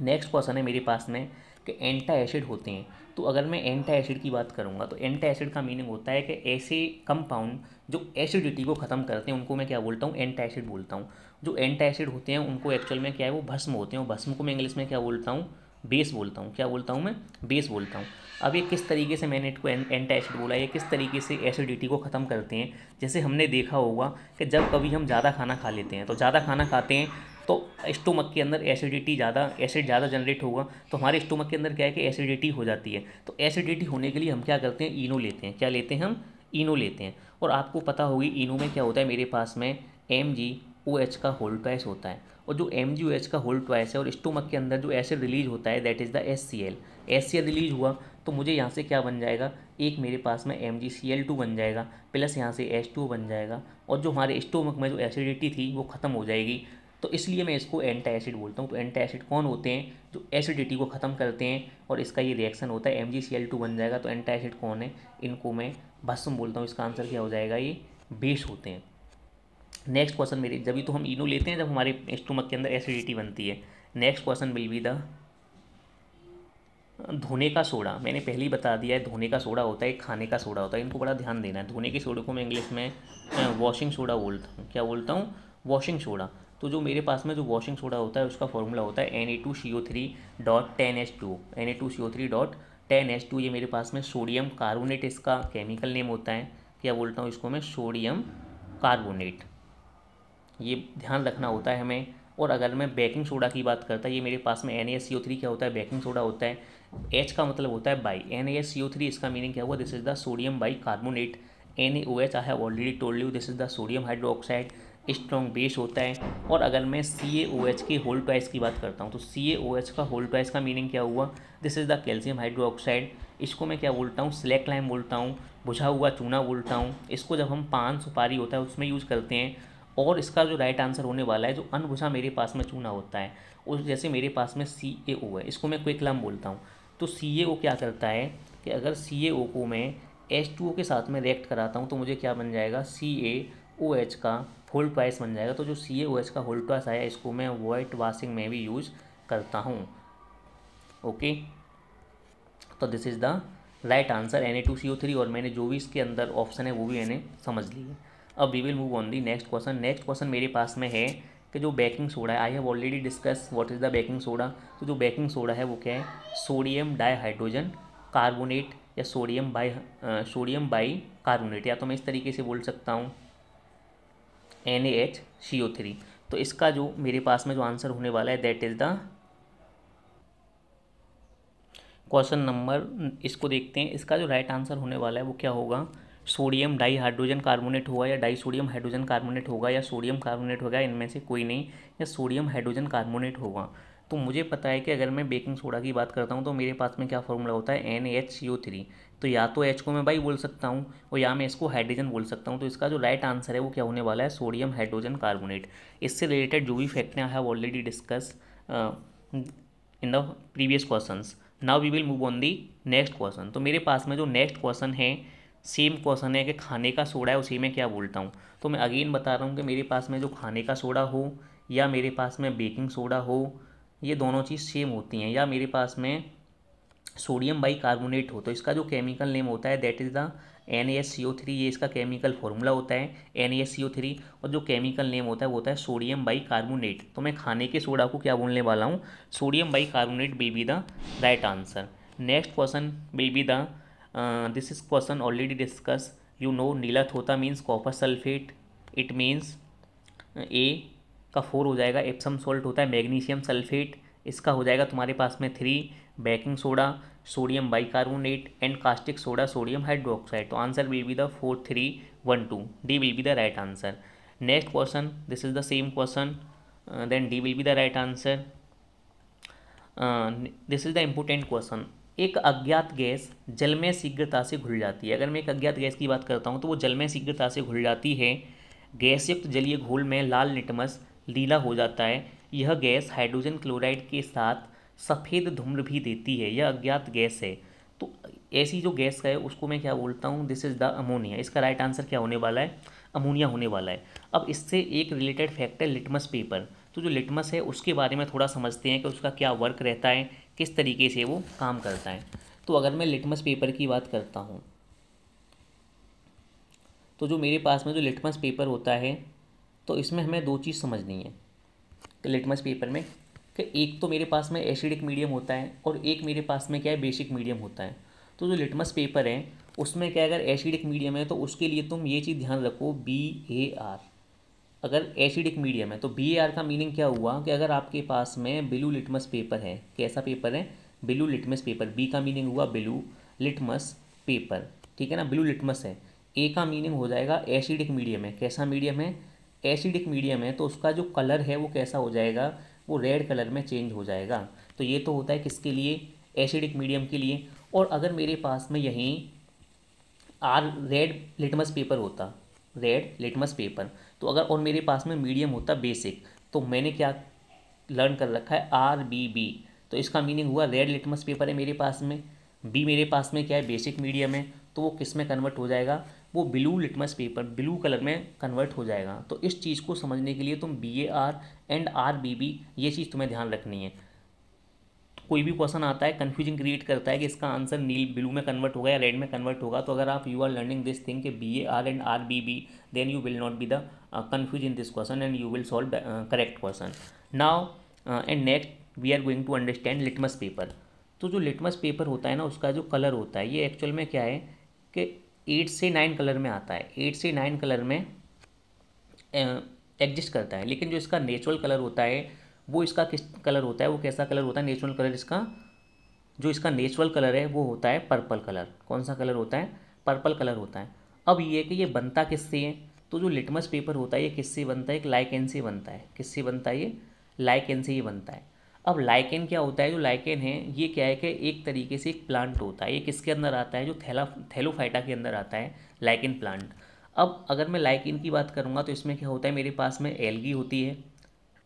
Speaker 1: next question है मेरे पास में कि एंटा एसिड होते हैं। तो अगर मैं एंटा एसिड की बात करूँगा तो एंटा एसिड का मीनिंग होता है कि ऐसे कंपाउंड जो एसिडिटी को ख़त्म करते हैं, उनको मैं क्या बोलता हूँ? एंटा एसिड बोलता हूँ। जो एंटा एसिड होते हैं, उनको एक्चुअल में क्या है? वो भस्म होते हैं। भस्म को मैं इंग्लिश में क्या बोलता हूँ? बेस बोलता हूँ। क्या बोलता हूँ मैं? बेस बोलता हूँ। अब ये किस तरीके से मैंने इसको एंटा एसिड बोला? ये किस तरीके से एसिडिटी को ख़त्म करते हैं? जैसे हमने देखा होगा कि जब कभी हम ज़्यादा खाना खा लेते हैं तो ज़्यादा खाना खाते हैं तो स्टोमक के अंदर एसिडिटी ज़्यादा एसिड ज़्यादा जनरेट होगा तो हमारे स्टोमक के अंदर क्या है कि एसिडिटी हो जाती है। तो एसिडिटी होने के लिए हम क्या करते हैं? इनो लेते हैं। क्या लेते हैं हम? इनो लेते हैं। और आपको पता होगी इनो में क्या होता है? मेरे पास में एम जी ओ एच का होल ट्वाइस होता है। और जो एम जी ओ एच का होल ट्वाइस है, और स्टोमक के अंदर जो एसिड रिलीज़ होता है that is the S C L S C L release हुआ तो मुझे यहाँ से क्या बन जाएगा? एक मेरे पास में M G C L two बन जाएगा प्लस यहाँ से एच टू बन जाएगा। और जो हमारे स्टोमक में जो एसिडिटी थी, वो ख़त्म हो जाएगी। तो इसलिए मैं इसको एंटा एसिड बोलता हूँ। तो एंटा एसिड कौन होते हैं? जो एसिडिटी को ख़त्म करते हैं और इसका ये रिएक्शन होता है एम जी बन जाएगा। तो एंटा एसिड कौन है? इनको मैं भस्म बोलता हूँ, इसका आंसर क्या हो जाएगा? ये बेस होते हैं। नेक्स्ट क्वेश्चन मेरे, जब भी तो हम इनो लेते हैं, जब हमारे स्टोमक के अंदर एसिडिटी बनती है। Next question will be the धोने का सोडा। मैंने पहले ही बता दिया है, धोने का सोडा होता है, खाने का सोडा होता है। इनको बड़ा ध्यान देना है। धोने के सोडे को मैं इंग्लिश में वॉशिंग सोडा बोलता हूँ। क्या बोलता हूँ? वॉशिंग सोडा तो जो मेरे पास में जो वॉशिंग सोडा होता है, उसका फॉर्मूला होता है N A two C O three dot ten H two N A two C O three dot ten H two ये मेरे पास में सोडियम कार्बोनेट इसका केमिकल नेम होता है। क्या बोलता हूँ इसको मैं? सोडियम कार्बोनेट ये ध्यान रखना होता है हमें। और अगर मैं बेकिंग सोडा की बात करता है ये मेरे पास में N A C O three क्या होता है? बेकिंग सोडा होता है। एच का मतलब होता है bi N A C O three इसका मीनिंग क्या हुआ? This is the sodium bi carbonate N A O H I have already told you this is the sodium hydroxide strong base होता है। और अगर मैं सी ए ओ एच के whole twice की बात करता हूँ तो सी ए ओ एच का होल ट्वाइस का मीनिंग क्या हुआ? This is the calcium hydroxide इसको मैं क्या बोलता हूँ? स्लैक लाइम बोलता हूँ बुझा हुआ चूना बोलता हूँ। इसको जब हम पान सुपारी होता है, उसमें यूज़ करते हैं। और इसका जो राइट आंसर होने वाला है, जो अनबुझा मेरे पास में चूना होता है, उस जैसे मेरे पास में सी ए ओ है। इसको मैं क्विक लाम बोलता हूँ। तो सी ए ओ क्या करता है कि अगर सी ए ओ को मैं एच टू ओ के साथ में रिएक्ट कराता हूँ तो मुझे क्या बन जाएगा? सी ए ओ एच का होल ट्वाइस बन जाएगा। तो जो सी ए का होल ट्वाइस आया, इसको मैं वाइट वाशिंग में भी यूज़ करता हूँ। ओके तो this is the right answer N A two C O three और मैंने जो भी इसके अंदर ऑप्शन है, वो भी मैंने समझ लिया अब we will move on the next question next question मेरे पास में है कि जो बेकिंग सोडा है I have already discuss what is the baking soda तो जो बेकिंग सोडा है, वो क्या है? सोडियम डाईहाइड्रोजन कार्बोनेट या sodium bi sodium bi carbonate या तो मैं इस तरीके से बोल सकता हूँ। N A H C O three तो इसका जो मेरे पास में जो आंसर होने वाला है that is the question number इसको देखते हैं। इसका जो राइट आंसर होने वाला है, वो क्या होगा? सोडियम डाई हाइड्रोजन कार्बोनेट होगा या डाई सोडियम हाइड्रोजन कार्बोनेट होगा या सोडियम कार्बोनेट होगा, इनमें से कोई नहीं, या सोडियम हाइड्रोजन कार्बोनेट होगा। तो मुझे पता है कि अगर मैं बेकिंग सोडा की बात करता हूँ तो मेरे पास में क्या फॉर्मूला होता है? एन एच ओ थ्री तो या तो एच को मैं बाई बोल सकता हूँ और या मैं इसको हाइड्रोजन बोल सकता हूँ। तो इसका जो राइट आंसर है, वो क्या होने वाला है? सोडियम हाइड्रोजन कार्बोनेट इससे रिलेटेड जो भी fact I have already discuss in the previous question now we will move on the next question तो मेरे पास में जो नेक्स्ट क्वेश्चन है सेम क्वेश्चन है कि खाने का सोडा है, उसी में क्या बोलता हूँ? तो मैं अगेन बता रहा हूँ कि मेरे पास में जो खाने का सोडा हो, या मेरे पास में बेकिंग सोडा हो ये दोनों चीज़ सेम होती हैं। या मेरे पास में सोडियम बाई कार्बोनेट हो तो इसका जो केमिकल नेम होता है that is the N S C O three ये इसका केमिकल फॉर्मूला होता है N S C O three और जो केमिकल नेम होता है, वो होता है सोडियम बाई कार्बोनेट तो मैं खाने के सोडा को क्या बोलने वाला हूँ? Sodium bi carbonate will be the right answer next question will be the this is question already discuss you know Neela थोता means copper sulphate it means A का फोर हो जाएगा, एप्सम सोल्ट होता है, मैग्नीशियम सल्फेट, इसका हो जाएगा तुम्हारे पास में three baking soda sodium bicarbonate and caustic soda sodium hydroxide तो answer will be the four three one two D will be the right answer next question this is the same question then D will be the right answer this is the important question एक अज्ञात gas जल में शीघ्रता से घुल जाती है। अगर मैं एक अज्ञात गैस की बात करता हूँ तो वो जल में शीघ्रता से घुल जाती है। गैसयुक्त जलीय घोल में लाल लिटमस लीला हो जाता है। यह गैस हाइड्रोजन क्लोराइड के साथ सफ़ेद धूम्र भी देती है, यह अज्ञात गैस है। तो ऐसी जो गैस है, उसको मैं क्या बोलता हूँ? दिस इज़ द अमोनिया इसका राइट आंसर क्या होने वाला है? अमोनिया होने वाला है। अब इससे एक रिलेटेड फैक्ट है लिटमस पेपर तो जो लिटमस है, उसके बारे में थोड़ा समझते हैं कि उसका क्या वर्क रहता है, किस तरीके से वो काम करता है। तो अगर मैं लिटमस पेपर की बात करता हूँ तो जो मेरे पास में जो लिटमस पेपर होता है तो इसमें हमें दो चीज़ समझनी है लिटमस पेपर में कि एक तो मेरे पास में एसिडिक मीडियम होता है और एक मेरे पास में क्या है बेसिक मीडियम होता है। तो जो लिटमस पेपर है, उसमें क्या अगर एसिडिक मीडियम है तो उसके लिए तुम ये चीज़ ध्यान रखो बी ए आर अगर एसिडिक मीडियम है तो बी ए आर का मीनिंग क्या हुआ कि अगर आपके पास में ब्लू लिटमस पेपर है, कैसा पेपर है? ब्लू लिटमस पेपर बी का मीनिंग हुआ ब्लू लिटमस पेपर ठीक है ना? ब्लू लिटमस है। ए का मीनिंग हो जाएगा एसिडिक मीडियम है। कैसा मीडियम है? एसिडिक मीडियम है तो उसका जो कलर है वो कैसा हो जाएगा? वो रेड कलर में चेंज हो जाएगा। तो ये तो होता है किसके लिए? एसिडिक मीडियम के लिए। और अगर मेरे पास में यहीं आर रेड लिटमस पेपर होता रेड लिटमस पेपर तो अगर और मेरे पास में मीडियम होता बेसिक तो मैंने क्या लर्न कर रखा है? आर बी बी तो इसका मीनिंग हुआ रेड लिटमस पेपर है मेरे पास में बी मेरे पास में क्या है? बेसिक मीडियम है तो वो किसमें कन्वर्ट हो जाएगा? वो blue litmus paper blue colour में कन्वर्ट हो जाएगा। तो इस चीज़ को समझने के लिए तुम B A R and R B B ये चीज़ तुम्हें ध्यान रखनी है। कोई भी क्वेश्चन आता है कन्फ्यूज़न क्रिएट करता है कि इसका आंसर नील ब्लू में कन्वर्ट होगा या रेड में कन्वर्ट होगा तो अगर आप you are learning this thing कि B A R and R B B then you will not be the confuse in this question and you will solve correct question now and next we are going to understand litmus paper तो जो litmus paper होता है ना, उसका जो colour होता है, ये एक्चुअल में क्या है कि एट से नाइन कलर में आता है। एट से नाइन कलर में एग्जिस्ट करता है। लेकिन जो इसका नेचुरल कलर होता है, वो इसका किस कलर होता है, वो कैसा कलर होता है? नेचुरल कलर इसका, जो इसका नेचुरल कलर है, वो होता है पर्पल कलर। कौन सा कलर होता है? पर्पल कलर होता है। अब ये कि ये बनता किससे है? तो जो लिटमस पेपर होता है, ये किससे बनता है? एक लाइकेन से बनता है। किससे बनता है ये? लाइकेन से बनता है। अब लाइकेन क्या होता है? जो लाइकेन है, ये क्या है कि एक तरीके से एक प्लांट होता है। ये किसके अंदर आता है? जो थैला, थैलोफाइटा के अंदर आता है लाइकेन प्लांट अब अगर मैं लाइकेन की बात करूँगा तो इसमें क्या होता है? मेरे पास में एलगी होती है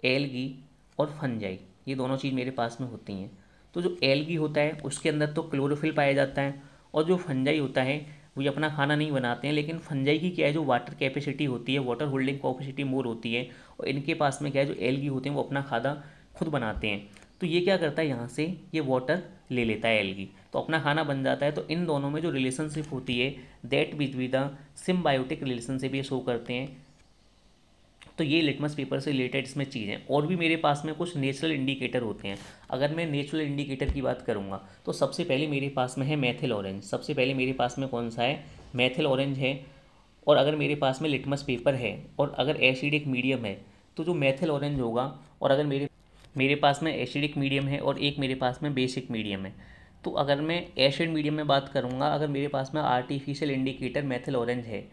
Speaker 1: एलगी और फंजाई ये दोनों चीज़ मेरे पास में होती हैं। तो जो एलगी होता है, उसके अंदर तो क्लोरोफिल पाया जाता है और जो फंजाई होता है, वो अपना खाना नहीं बनाते हैं। लेकिन फंजाई की क्या है? जो वाटर कैपेसिटी होती है वाटर होल्डिंग कैपेसिटी मोर होती है और इनके पास में क्या है? जो एलगी होते हैं, वो अपना खाना खुद बनाते हैं। तो ये क्या करता है? यहाँ से ये वाटर ले लेता है एलगी तो अपना खाना बन जाता है। तो इन दोनों में जो रिलेशनशिप होती है that between the symbiotic relationship ये शो करते हैं। तो ये लिटमस पेपर से रिलेटेड इसमें चीज़ें और भी मेरे पास में कुछ नेचुरल इंडिकेटर होते हैं। अगर मैं नेचुरल इंडिकेटर की बात करूँगा तो सबसे पहले मेरे पास में है मैथिल ऑरेंज सबसे पहले मेरे पास में कौन सा है? मैथिल ऑरेंज है। और अगर मेरे पास में लिटमस पेपर है, और अगर एसिडिक मीडियम है तो जो मैथिल ऑरेंज होगा, और अगर मेरे मेरे पास में एसिडिक मीडियम है और एक मेरे पास में बेसिक मीडियम है। तो अगर मैं एसिड मीडियम में बात करूँगा, अगर मेरे पास में आर्टिफिशियल इंडिकेटर मेथिल ऑरेंज है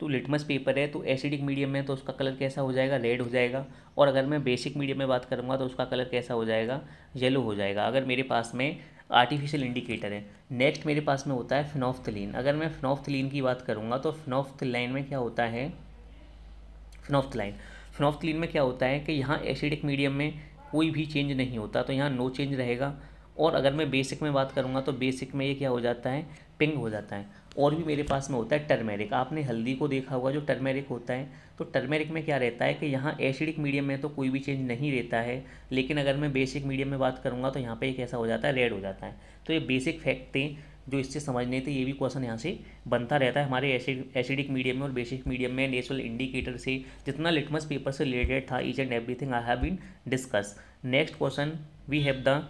Speaker 1: तो लिटमस पेपर है तो एसिडिक मीडियम में तो उसका कलर कैसा हो जाएगा? रेड हो जाएगा। और अगर मैं बेसिक मीडियम में बात करूँगा तो उसका कलर कैसा हो जाएगा? येलो हो जाएगा। अगर मेरे पास में आर्टिफिशियल इंडिकेटर है नेक्स्ट मेरे पास में होता है फिनोफ्थलीन अगर मैं फिनोफ्थलीन की बात करूँगा तो फिनोफ्थलाइन में क्या होता है? फिनोफ्थलाइन फिनोफ्थलीन में क्या होता है कि यहाँ एसिडिक मीडियम में कोई भी चेंज नहीं होता तो यहाँ नो चेंज रहेगा। और अगर मैं बेसिक में बात करूँगा तो बेसिक में ये क्या हो जाता है? पिंग हो जाता है। और भी मेरे पास में होता है टर्मेरिक आपने हल्दी को देखा होगा, जो टर्मेरिक होता है तो टर्मेरिक में क्या रहता है कि यहाँ एसिडिक मीडियम में तो कोई भी चेंज नहीं रहता है। लेकिन अगर मैं बेसिक मीडियम में बात करूँगा तो यहाँ पे ऐसा हो जाता है रेड हो जाता है। तो ये बेसिक फैक्ट थे। जो इससे समझने थे, ये भी क्वेश्चन यहाँ से बनता रहता है हमारे एसिड एसिडिक मीडियम में और बेसिक मीडियम में नेचुरल इंडिकेटर से जितना लिटमस पेपर से रिलेटेड था each and everything I have been discuss next question we have the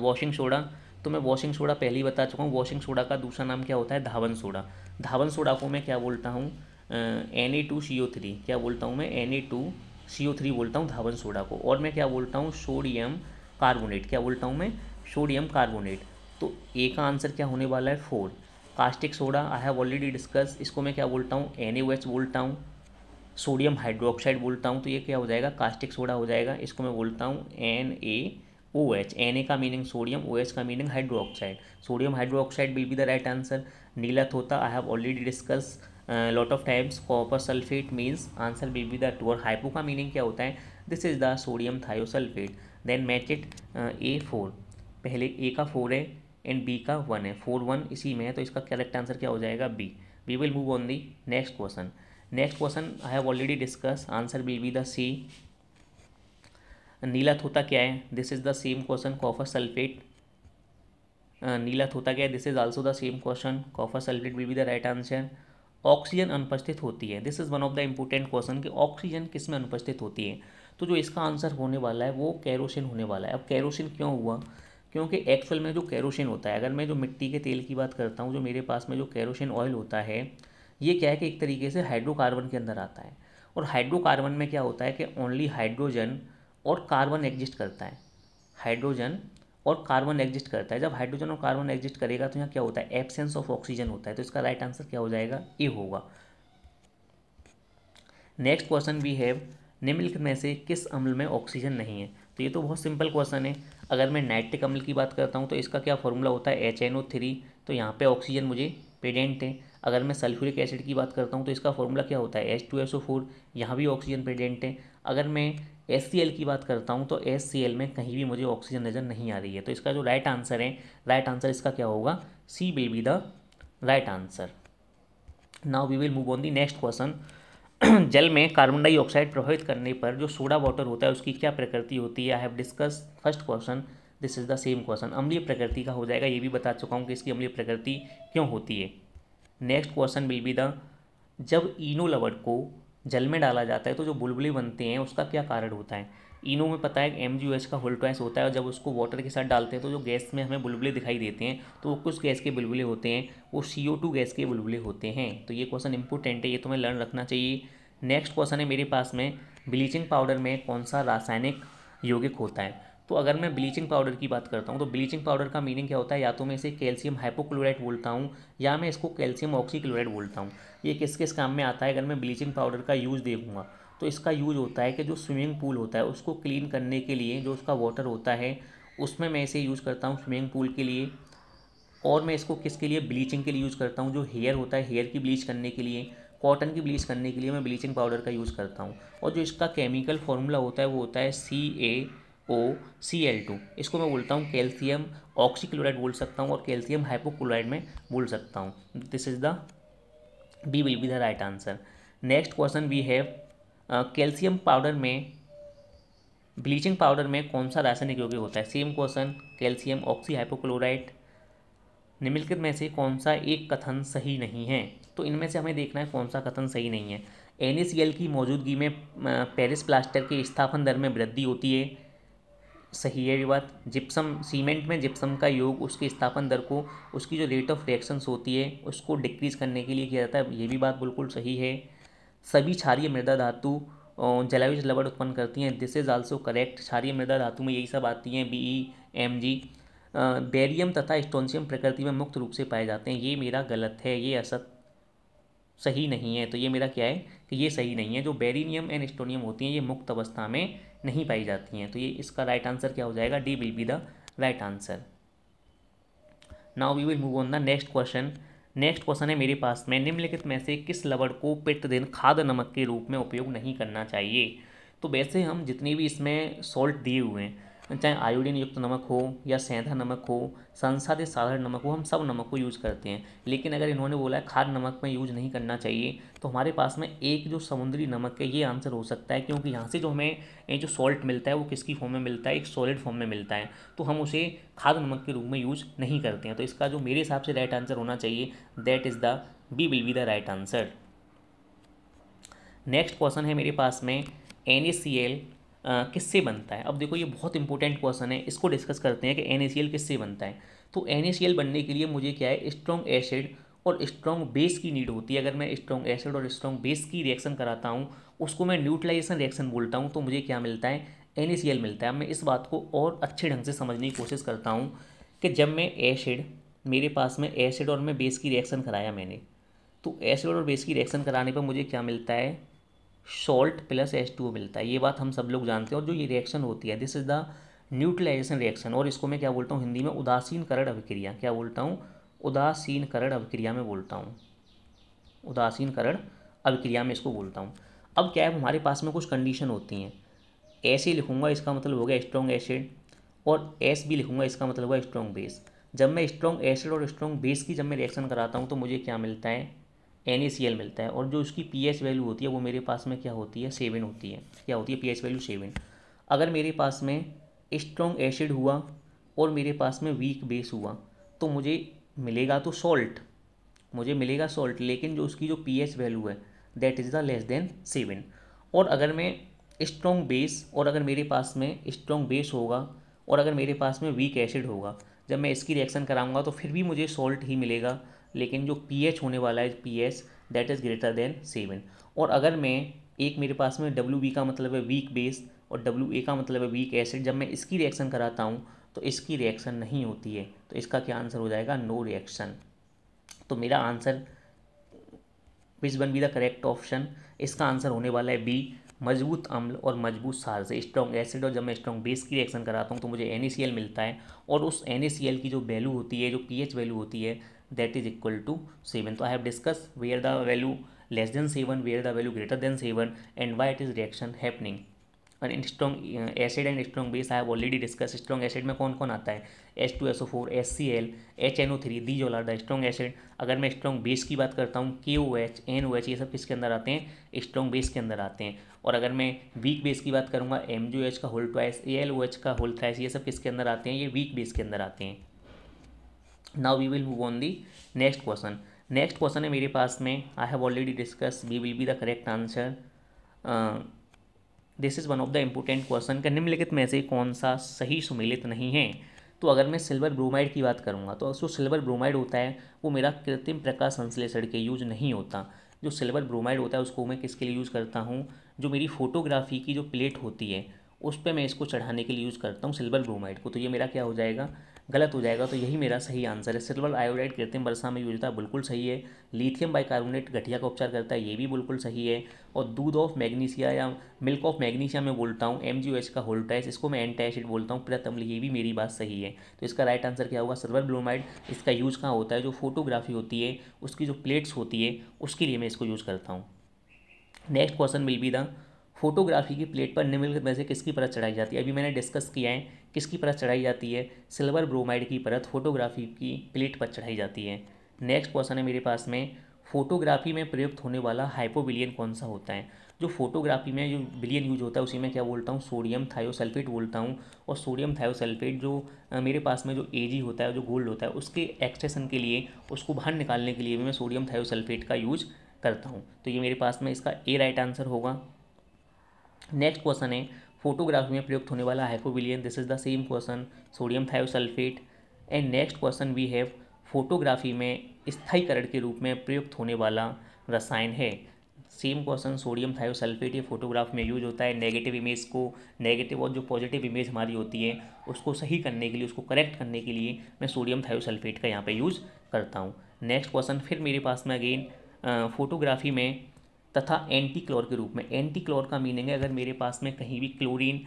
Speaker 1: washing soda तो मैं वॉशिंग सोडा पहले ही बता चुका हूँ वॉशिंग सोडा का दूसरा नाम क्या होता है? धावन सोडा धावन सोडा को मैं क्या बोलता हूँ? N A two C O three क्या बोलता हूँ मैं? N A two C O three बोलता हूँ धावन सोडा को. और मैं क्या बोलता हूँ? सोडियम कार्बोनेट क्या बोलता हूँ मैं? सोडियम कार्बोनेट तो ए का आंसर क्या होने वाला है? Four caustic soda I have already discuss इसको मैं क्या बोलता हूँ? एन बोलता हूँ। सोडियम हाइड्रोक्साइड बोलता हूँ तो ये क्या हो जाएगा? कास्टिक सोडा हो जाएगा। इसको मैं बोलता हूँ N A O H N A का मीनिंग सोडियम ओ एच का meaning hydro oxide sodium hydro oxide will be the right answer Neela थोता I have already discuss lot of times copper sulphate means answer will be the two और hypo का meaning क्या होता है? This is the sodium thiosulphate then match it A four पहले A का four है। And B का one है, फोर वन इसी में है तो इसका करेक्ट आंसर क्या हो जाएगा? B we will move on the next question next question I have already discuss answer will be the C नीला थोता क्या है? This is the same question copper sulphate नीला थोता क्या है? This is also the same question copper sulphate will be the right answer oxygen अनुपस्थित होती है. This is one of the important question कि ऑक्सीजन किसमें अनुपस्थित होती है? तो जो इसका आंसर होने वाला है, वो कैरोसिन होने वाला है. अब कैरोसिन क्यों हुआ? क्योंकि एक्चुअल में जो कैरोसिन होता है, अगर मैं जो मिट्टी के तेल की बात करता हूँ, जो मेरे पास में जो कैरोसिन ऑयल होता है, ये क्या है कि एक तरीके से हाइड्रोकार्बन के अंदर आता है। और हाइड्रोकार्बन में क्या होता है कि ओनली हाइड्रोजन और कार्बन एग्जिस्ट करता है। हाइड्रोजन और कार्बन एग्जिस्ट करता है। जब हाइड्रोजन और कार्बन एग्जिस्ट करेगा तो यहाँ क्या होता है? एब्सेंस ऑफ़ ऑक्सीजन होता है। तो इसका राइट आंसर क्या हो जाएगा? ए होगा। नेक्स्ट क्वेश्चन वी हैव निम्नलिखित में से किस अम्ल में ऑक्सीजन नहीं है? तो ये तो बहुत सिंपल क्वेश्चन है। अगर मैं नाइट्रिक अम्ल की बात करता हूँ तो इसका क्या फॉर्मूला होता है? एच एन ओ थ्री तो यहाँ पे ऑक्सीजन मुझे पेडेंट है। अगर मैं सल्फ्यूरिक एसिड की बात करता हूँ तो इसका फॉर्मूला क्या होता है? H two S O four यहाँ भी ऑक्सीजन प्रेजेंट है। अगर मैं एस सी एल की बात करता हूँ तो एस सी एल में कहीं भी मुझे ऑक्सीजन नज़र नहीं आ रही है। तो इसका जो राइट आंसर है राइट आंसर इसका क्या होगा? C will be the right answer now we will move on the next question जल में कार्बन डाइऑक्साइड प्रभावित करने पर जो सोडा वाटर होता है, उसकी क्या प्रकृति होती है? I have discuss first question this is the same question अम्लीय प्रकृति का हो जाएगा, ये भी बता चुका हूँ कि इसकी अम्लीय प्रकृति क्यों होती है? Next question will be the जब इनो लवड को जल में डाला जाता है तो जो बुलबुले बनते हैं, उसका क्या कारण होता है? इनो में पता है एम का होल्टवाइस होता है और जब उसको वाटर के साथ डालते हैं तो जो गैस में हमें बुलबुले दिखाई देते हैं तो वो कुछ गैस के बुलबुले होते हैं? वो सी गैस के बुलबुले होते हैं। तो ये क्वेश्चन इंपॉर्टेंट है, ये तुम्हें लर्न रखना चाहिए। नेक्स्ट क्वेश्चन है मेरे पास में ब्लीचिंग पाउडर में कौन सा रासायनिक यौगिक होता है? तो अगर मैं ब्लीचिंग पाउडर की बात करता हूँ तो ब्लीचिंग पाउडर का मीनिंग क्या होता है? या तो मैं इसे कैल्शियम हाइपोक्लोराइड बोलता हूँ, या मैं इसको कैल्शियम ऑक्सीक्लोराइड बोलता हूँ। ये किस किस काम में आता है? अगर मैं ब्लीचिंग पाउडर का यूज़ देखूँगा तो इसका यूज़ होता है कि जो स्विमिंग पूल होता है, उसको क्लीन करने के लिए जो उसका वाटर होता है, उसमें मैं इसे यूज़ करता हूँ स्विमिंग पूल के लिए। और मैं इसको किसके लिए? ब्लीचिंग के लिए यूज़ करता हूँ। जो हेयर होता है हेयर की ब्लीच करने के लिए कॉटन की ब्लीच करने के लिए मैं ब्लीचिंग पाउडर का यूज़ करता हूँ। और जो इसका केमिकल फार्मूला होता है, वो होता है सी A O C L to इसको मैं बोलता हूँ कैल्शियम ऑक्सीक्लोराइड बोल सकता हूँ और कैल्शियम हाइपोक्लोराइड में बोल सकता हूँ। This is the B will be the right answer next question we have calcium powder में, ब्लीचिंग पाउडर में कौन सा रासायनिक यौगिक होता है? Same question, calcium oxy hypochloride निम्नलिखित में से कौन सा एक कथन सही नहीं है? तो इनमें से हमें देखना है कौन सा कथन सही नहीं है। एन की मौजूदगी में पेरिस प्लास्टर के स्थापन दर में वृद्धि होती है। सही है ये बात। जिप्सम, सीमेंट में जिप्सम का योग उसके स्थापन दर को, उसकी जो रेट ऑफ़ रिएक्शंस होती है, उसको डिक्रीज़ करने के लिए किया जाता है। ये भी बात बिल्कुल सही है। सभी क्षारीय मृदा धातु जलायुज लवड़ उत्पन्न करती हैं। दिस इज़ आल्सो करेक्ट क्षारीय मृदा धातु में यही सब आती हैं B E M G barium तथा स्टोनशियम प्रकृति में मुक्त रूप से पाए जाते हैं। ये मेरा गलत है, ये असत सही नहीं है। तो ये मेरा क्या है कि ये सही नहीं है। जो बेरिनियम एंड स्टोनियम होती हैं, ये मुक्त अवस्था में नहीं पाई जाती हैं। तो ये इसका राइट आंसर क्या हो जाएगा? D will be the right answer now we will move on the next question next question है मेरे पास में, निम्नलिखित में से किस लवड़ को प्रतिदिन खाद नमक के रूप में उपयोग नहीं करना चाहिए? तो वैसे हम जितनी भी इसमें सॉल्ट दिए हुए हैं चाहे आयोडीन युक्त नमक हो या सेंधा नमक हो, संसाधित साधारण नमक हो, हम सब नमक को यूज़ करते हैं। लेकिन अगर इन्होंने बोला है खाद नमक में यूज़ नहीं करना चाहिए तो हमारे पास में एक जो समुद्री नमक है, ये आंसर हो सकता है, क्योंकि यहाँ से जो हमें जो सॉल्ट मिलता है, वो किसकी फॉर्म में मिलता है? एक सॉलिड फॉर्म में मिलता है। तो हम उसे खाद नमक के रूप में यूज़ नहीं करते हैं। तो इसका जो मेरे हिसाब से राइट आंसर होना चाहिए that is the B will be the right answer next question है मेरे पास में एन किससे बनता है? अब देखो ये बहुत इंपॉर्टेंट क्वेश्चन है। इसको डिस्कस करते हैं कि एन किससे बनता है। तो एन बनने के लिए मुझे क्या है? स्ट्रॉन्ग एसिड और स्ट्रॉन्ग बेस की नीड होती है। अगर मैं स्ट्रॉन्ग एसिड और स्ट्रॉन्ग बेस की रिएक्शन कराता हूँ, उसको मैं न्यूट्रलाइजेशन रिएक्शन बोलता हूँ तो मुझे क्या मिलता है? एन मिलता है। मैं इस बात को और अच्छे ढंग से समझने की कोशिश करता हूँ कि जब मैं एसिड मेरे पास में एसिड और मैं बेस की रिएक्शन कराया मैंने तो एसिड और बेस की रिएक्शन कराने पर मुझे क्या मिलता है? सॉल्ट प्लस एच टू मिलता है। ये बात हम सब लोग जानते हैं और जो ये रिएक्शन होती है this is the neutralisation reaction और इसको मैं क्या बोलता हूँ हिंदी में? उदासीन करण अभिक्रिया। क्या बोलता हूँ? उदासीन करण अभिक्रिया में बोलता हूँ। उदासीन करण अभिक्रिया में इसको बोलता हूँ। अब क्या है हमारे पास में कुछ कंडीशन होती हैं। ऐसे लिखूँगा, इसका मतलब हो गया स्ट्रॉन्ग एसिड और एस भी लिखूँगा, इसका मतलब होगा स्ट्रॉन्ग बेस जब मैं स्ट्रॉन्ग एसिड और स्ट्रॉन्ग बेस की जब मैं रिएक्शन कराता हूँ तो मुझे क्या मिलता है? एन मिलता है और जो उसकी पी वैल्यू होती है, वो मेरे पास में क्या होती है? सेवन होती है। क्या होती है? पी वैल्यू सेवन अगर मेरे पास में स्ट्रॉन्ग एसिड हुआ और मेरे पास में वीक बेस हुआ तो मुझे मिलेगा तो सॉल्ट मुझे मिलेगा सॉल्ट लेकिन जो उसकी जो पी वैल्यू है that is the less than seven और अगर मैं स्ट्रॉन्ग बेस और अगर मेरे पास में स्ट्रॉन्ग बेस होगा और अगर मेरे पास में वीक एसिड होगा, जब मैं इसकी रिएक्शन कराऊँगा तो फिर भी मुझे सॉल्ट ही मिलेगा। लेकिन जो पीएच होने वाला है P H that is greater than seven और अगर मैं एक मेरे पास में डब्ल्यू बी का मतलब है वीक बेस और डब्ल्यू ए का मतलब है वीक एसिड जब मैं इसकी रिएक्शन कराता हूँ तो इसकी रिएक्शन नहीं होती है तो इसका क्या आंसर हो जाएगा? नो रिएक्शन तो मेरा answer which one be the correct option इसका आंसर होने वाला है बी मज़बूत अम्ल और मज़बूत सार से स्ट्रॉन्ग एसिड और जब मैं स्ट्रॉन्ग बेस की रिएक्शन कराता हूँ तो मुझे एन मिलता है और उस एन की जो वैल्यू होती है, जो पीएच वैल्यू होती है that is equal to seven तो I have discuss where the value less than seven where the value greater than seven and why it is reaction happening और in strong acid and strong base I have already discuss strong acid में कौन कौन आता है? H two S O four S C L H N O three the जो the strong acid अगर मैं strong base की बात करता हूँ K O H N O H ये सब किसके अंदर आते हैं? स्ट्रॉन्ग बेस के अंदर आते हैं। और अगर मैं वीक बेस की बात करूँगा एम जो एच का whole twice A L O H का होल थ्राइस ये सब किसके अंदर आते हैं? ये वीक बेस के अंदर आते हैं। Now we will move on the next question next question है मेरे पास में। I have already discuss we will be the correct answer this is one of the important question का निम्नलिखित में से कौन सा सही सुमेलित नहीं है? तो अगर मैं सिल्वर ब्रोमाइड की बात करूँगा तो जो सिल्वर ब्रोमाइड होता है, वो मेरा कृत्रिम प्रकाश संश्लेषण के यूज़ नहीं होता। जो सिल्वर ब्रोमाइड होता है, उसको मैं किसके लिए यूज़ करता हूँ? जो मेरी फोटोग्राफी की जो प्लेट होती है, उस पर मैं इसको चढ़ाने के लिए यूज़ करता हूँ सिल्वर ब्रोमाइड को। तो ये मेरा क्या हो जाएगा? गलत हो जाएगा तो यही मेरा सही आंसर है। सिल्वर आयोडाइड कृत्रिम वर्षा में यूज़ होता है बिल्कुल सही है। लिथियम बाइकार्बोनेट गठिया का उपचार करता है, ये भी बिल्कुल सही है। और दूध ऑफ़ मैग्नीशिया या मिल्क ऑफ़ मैग्नीशिया में बोलता हूँ एम का होल्टाइस इसको मैं एंटी एसिड बोलता हूँ प्रतम्ल ये भी मेरी बात सही है। तो इसका राइट आंसर क्या होगा? सिल्वर ब्लोमाइड इसका यूज़ कहाँ होता है? जो फोटोग्राफी होती है, उसकी जो प्लेट्स होती है, उसके लिए मैं इसको यूज़ करता हूँ। Next question will be the photography की प्लेट पर निम्नलिखित में से किसकी परत चढ़ाई जाती है? अभी मैंने डिस्कस किया है, किसकी परत चढ़ाई जाती है? सिल्वर ब्रोमाइड की परत फोटोग्राफी की प्लेट पर चढ़ाई जाती है। नेक्स्ट क्वेश्चन है मेरे पास में, फोटोग्राफी में प्रयुक्त होने वाला हाइपोबिलियन कौन सा होता है? जो फोटोग्राफी में जो बिलियन यूज़ होता है, उसी में क्या बोलता हूँ? सोडियम थायोसल्फेट बोलता हूँ। और सोडियम थायोसल्फेट जो मेरे पास में जो एजी होता है, जो गोल्ड होता है, उसके एक्सट्रेशन के लिए, उसको बाहर निकालने के लिए भी मैं सोडियम थायोसल्फेट का यूज़ करता हूँ। तो ये मेरे पास में इसका ए राइट आंसर होगा। नेक्स्ट क्वेश्चन है फोटोग्राफी में प्रयुक्त होने वाला हाइपोबिलियन this is the same question sodium thiosulphate and next question we have photography में स्थायीकरण के रूप में प्रयुक्त होने वाला रसायन है. सेम क्वेश्चन सोडियम थायोसल्फेट ये फोटोग्राफ में यूज़ होता है. नेगेटिव इमेज को नेगेटिव और जो पॉजिटिव इमेज हमारी होती है, उसको सही करने के लिए, उसको करेक्ट करने के लिए मैं सोडियम थायोसल्फेट का यहाँ पे यूज़ करता हूँ. नेक्स्ट क्वेश्चन फिर मेरे पास में अगेन फोटोग्राफी में तथा एंटी क्लोर के रूप में। एंटी क्लोर का मीनिंग है, अगर मेरे पास में कहीं भी क्लोरीन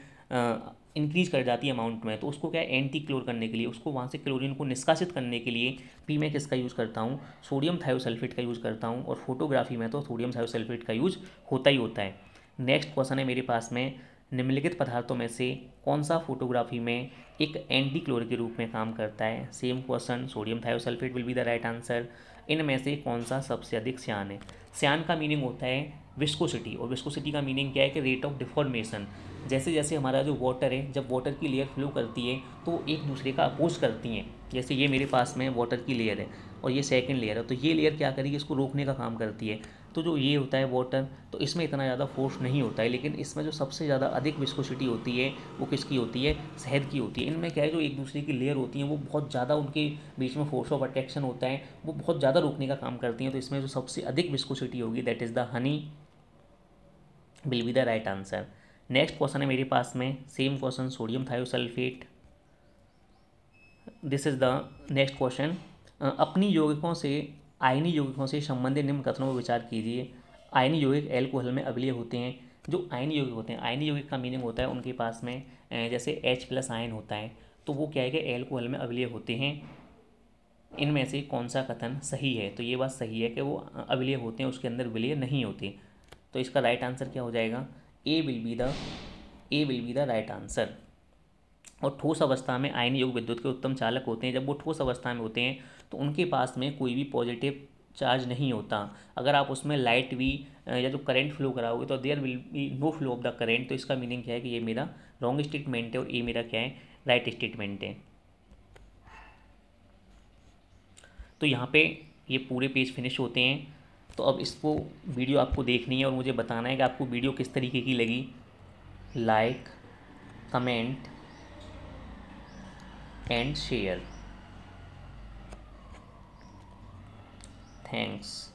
Speaker 1: इंक्रीज कर जाती है अमाउंट में तो उसको क्या है? एंटी क्लोर करने के लिए, उसको वहाँ से क्लोरीन को निष्कासित करने के लिए पी मैं किसका यूज़ करता हूँ? सोडियम थायोसल्फेट का यूज़ करता हूँ, और फोटोग्राफी में तो सोडियम थायोसल्फेट का यूज़ होता ही होता है। नेक्स्ट क्वेश्चन है मेरे पास में, निम्नलिखित पदार्थों में से कौन सा फोटोग्राफी में एक एंटी क्लोर के रूप में काम करता है? Same question sodium thiosulphate will be the right answer इनमें से कौन सा सबसे अधिक श्यान है? श्यान का मीनिंग होता है विस्कोसिटी और विस्कोसिटी का मीनिंग क्या है कि रेट ऑफ़ डिफॉर्मेशन जैसे जैसे हमारा जो वाटर है, जब वाटर की लेयर फ्लो करती है तो एक दूसरे का अपोज करती हैं। जैसे ये मेरे पास में वाटर की लेयर है और ये सेकंड लेयर है तो ये लेयर क्या करेगी? इसको रोकने का काम करती है। तो जो ये होता है वाटर तो इसमें इतना ज़्यादा फोर्स नहीं होता है, लेकिन इसमें जो सबसे ज़्यादा अधिक विस्कोसिटी होती है, वो किसकी होती है? शहद की होती है। इनमें क्या है, जो एक दूसरे की लेयर होती हैं, वो बहुत ज़्यादा उनके बीच में फोर्स ऑफ़ अट्रैक्शन होता है, वो बहुत ज़्यादा रोकने का काम करती हैं तो इसमें जो सबसे अधिक विस्कोसिटी होगी that is the honey will be the right answer next question है मेरे पास में same question sodium thiosulphate this is the next question अपनी यौगिकों से आयनी यौगिकों से संबंधित निम्न कथनों पर विचार कीजिए। आयनी यौगिक एल्कोहल में अवलीय होते हैं, जो आयन यौगिक होते हैं। आयन यौगिक का मीनिंग होता है उनके पास में जैसे एच प्लस आयन होता है। तो वो क्या है कि एल्कोहल में अवलीय होते हैं। इनमें से कौन सा कथन सही है? तो ये बात सही है कि वो अवलीय होते हैं, उसके अंदर विलय नहीं होते। तो इसका राइट आंसर क्या हो जाएगा? A will be the A will be the right answer और ठोस अवस्था में आयन योग विद्युत के उत्तम चालक होते हैं। जब वो ठोस अवस्था में होते हैं तो उनके पास में कोई भी पॉजिटिव चार्ज नहीं होता। अगर आप उसमें लाइट भी या जो करंट फ्लो कराओगे तो there will be no flow of the current तो इसका मीनिंग क्या है कि ये मेरा रॉन्ग स्टेटमेंट है और ये मेरा क्या है? राइट स्टेटमेंट है। तो यहाँ पे ये पूरे पेज फिनिश होते हैं। तो अब इसको वीडियो आपको देखनी है और मुझे बताना है कि आपको वीडियो किस तरीके की लगी। Like comment and share Thanks.